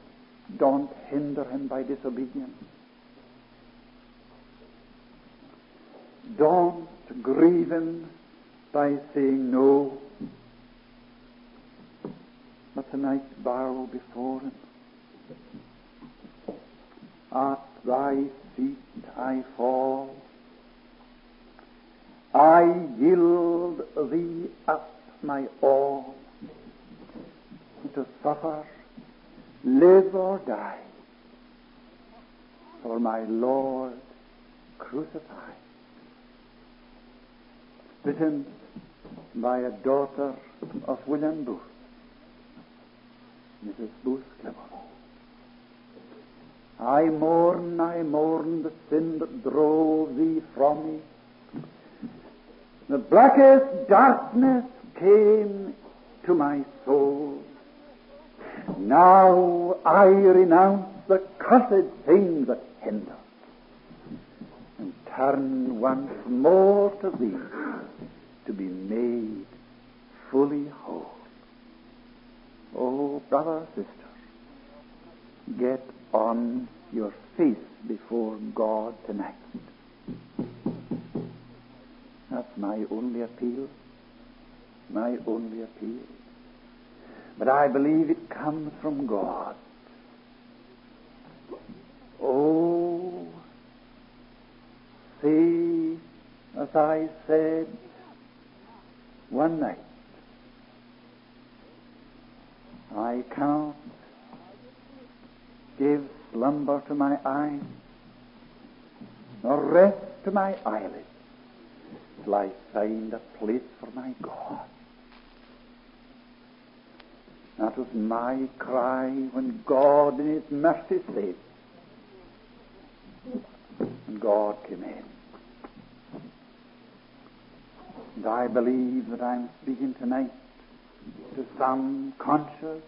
don't hinder him by disobedience. Don't grieve him by saying no. But tonight bow before him. At thy feet I fall. I yield thee up my all to suffer, live or die, for my Lord crucified. Written by a daughter of William Booth, Mrs. Booth. I mourn, I mourn the sin that drove thee from me. The blackest darkness came to my soul. Now I renounce the cursed thing that hinders and turn once more to thee to be made fully whole. Oh, brother, sister, get on your face before God tonight. That's my only appeal. My only appeal. But I believe it comes from God. Oh, see, as I said one night, I cannot give slumber to my eyes, nor rest to my eyelids, till I find a place for my God. That was my cry when God in His mercy saved. And God came in. And I believe that I'm speaking tonight to some conscious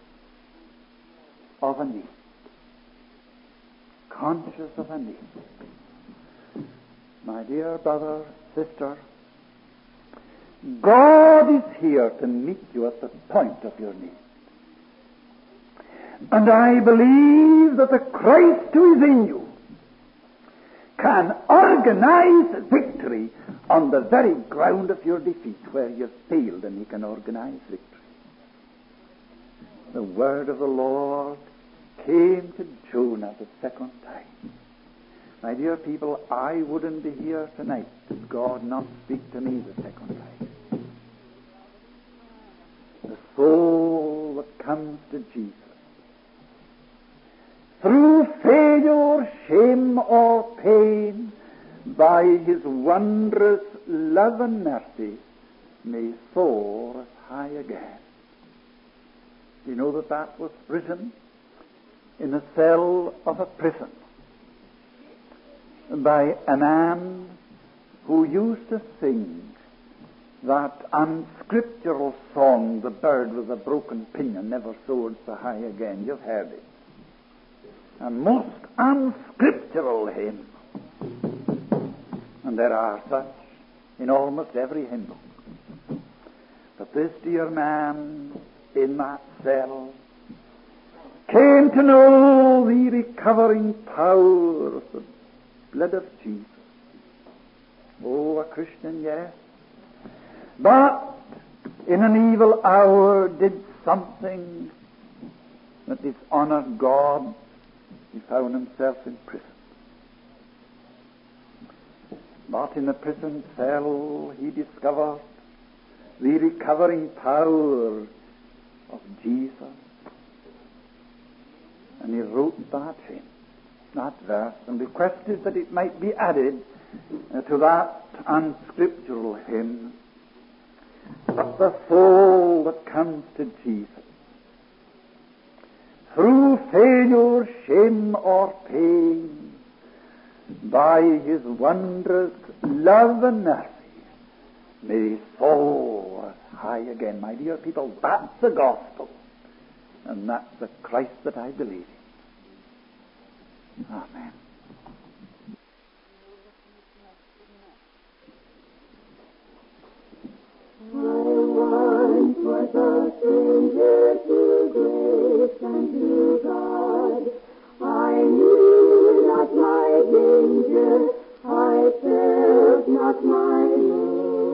of a need. Conscious of a need. My dear brother, sister, God is here to meet you at the point of your need. And I believe that the Christ who is in you can organize victory on the very ground of your defeat where you've failed and he can organize victory. The word of the Lord came to Jonah the second time. My dear people, I wouldn't be here tonight did God not speak to me the second time. The soul that comes to Jesus through failure, shame, or pain, by his wondrous love and mercy, may soar high again. Do you know that that was written in the cell of a prison by a man who used to sing that unscriptural song, The Bird with a Broken Pinion Never Soared So High Again. You've heard it. A most unscriptural hymn. And there are such in almost every hymn book. But this dear man in that cell came to know the recovering power of the blood of Jesus. Oh, a Christian, yes. But in an evil hour did something that dishonored God. He found himself in prison. But in the prison cell he discovered the recovering power of Jesus. And he wrote that hymn, that verse, and requested that it might be added to that unscriptural hymn. But the soul that comes to Jesus through failure, shame, or pain, by his wondrous love and mercy, may soar high again. My dear people, that's the gospel. And that's the Christ that I believe in. Amen. and to God. I knew not my danger, I felt not my need.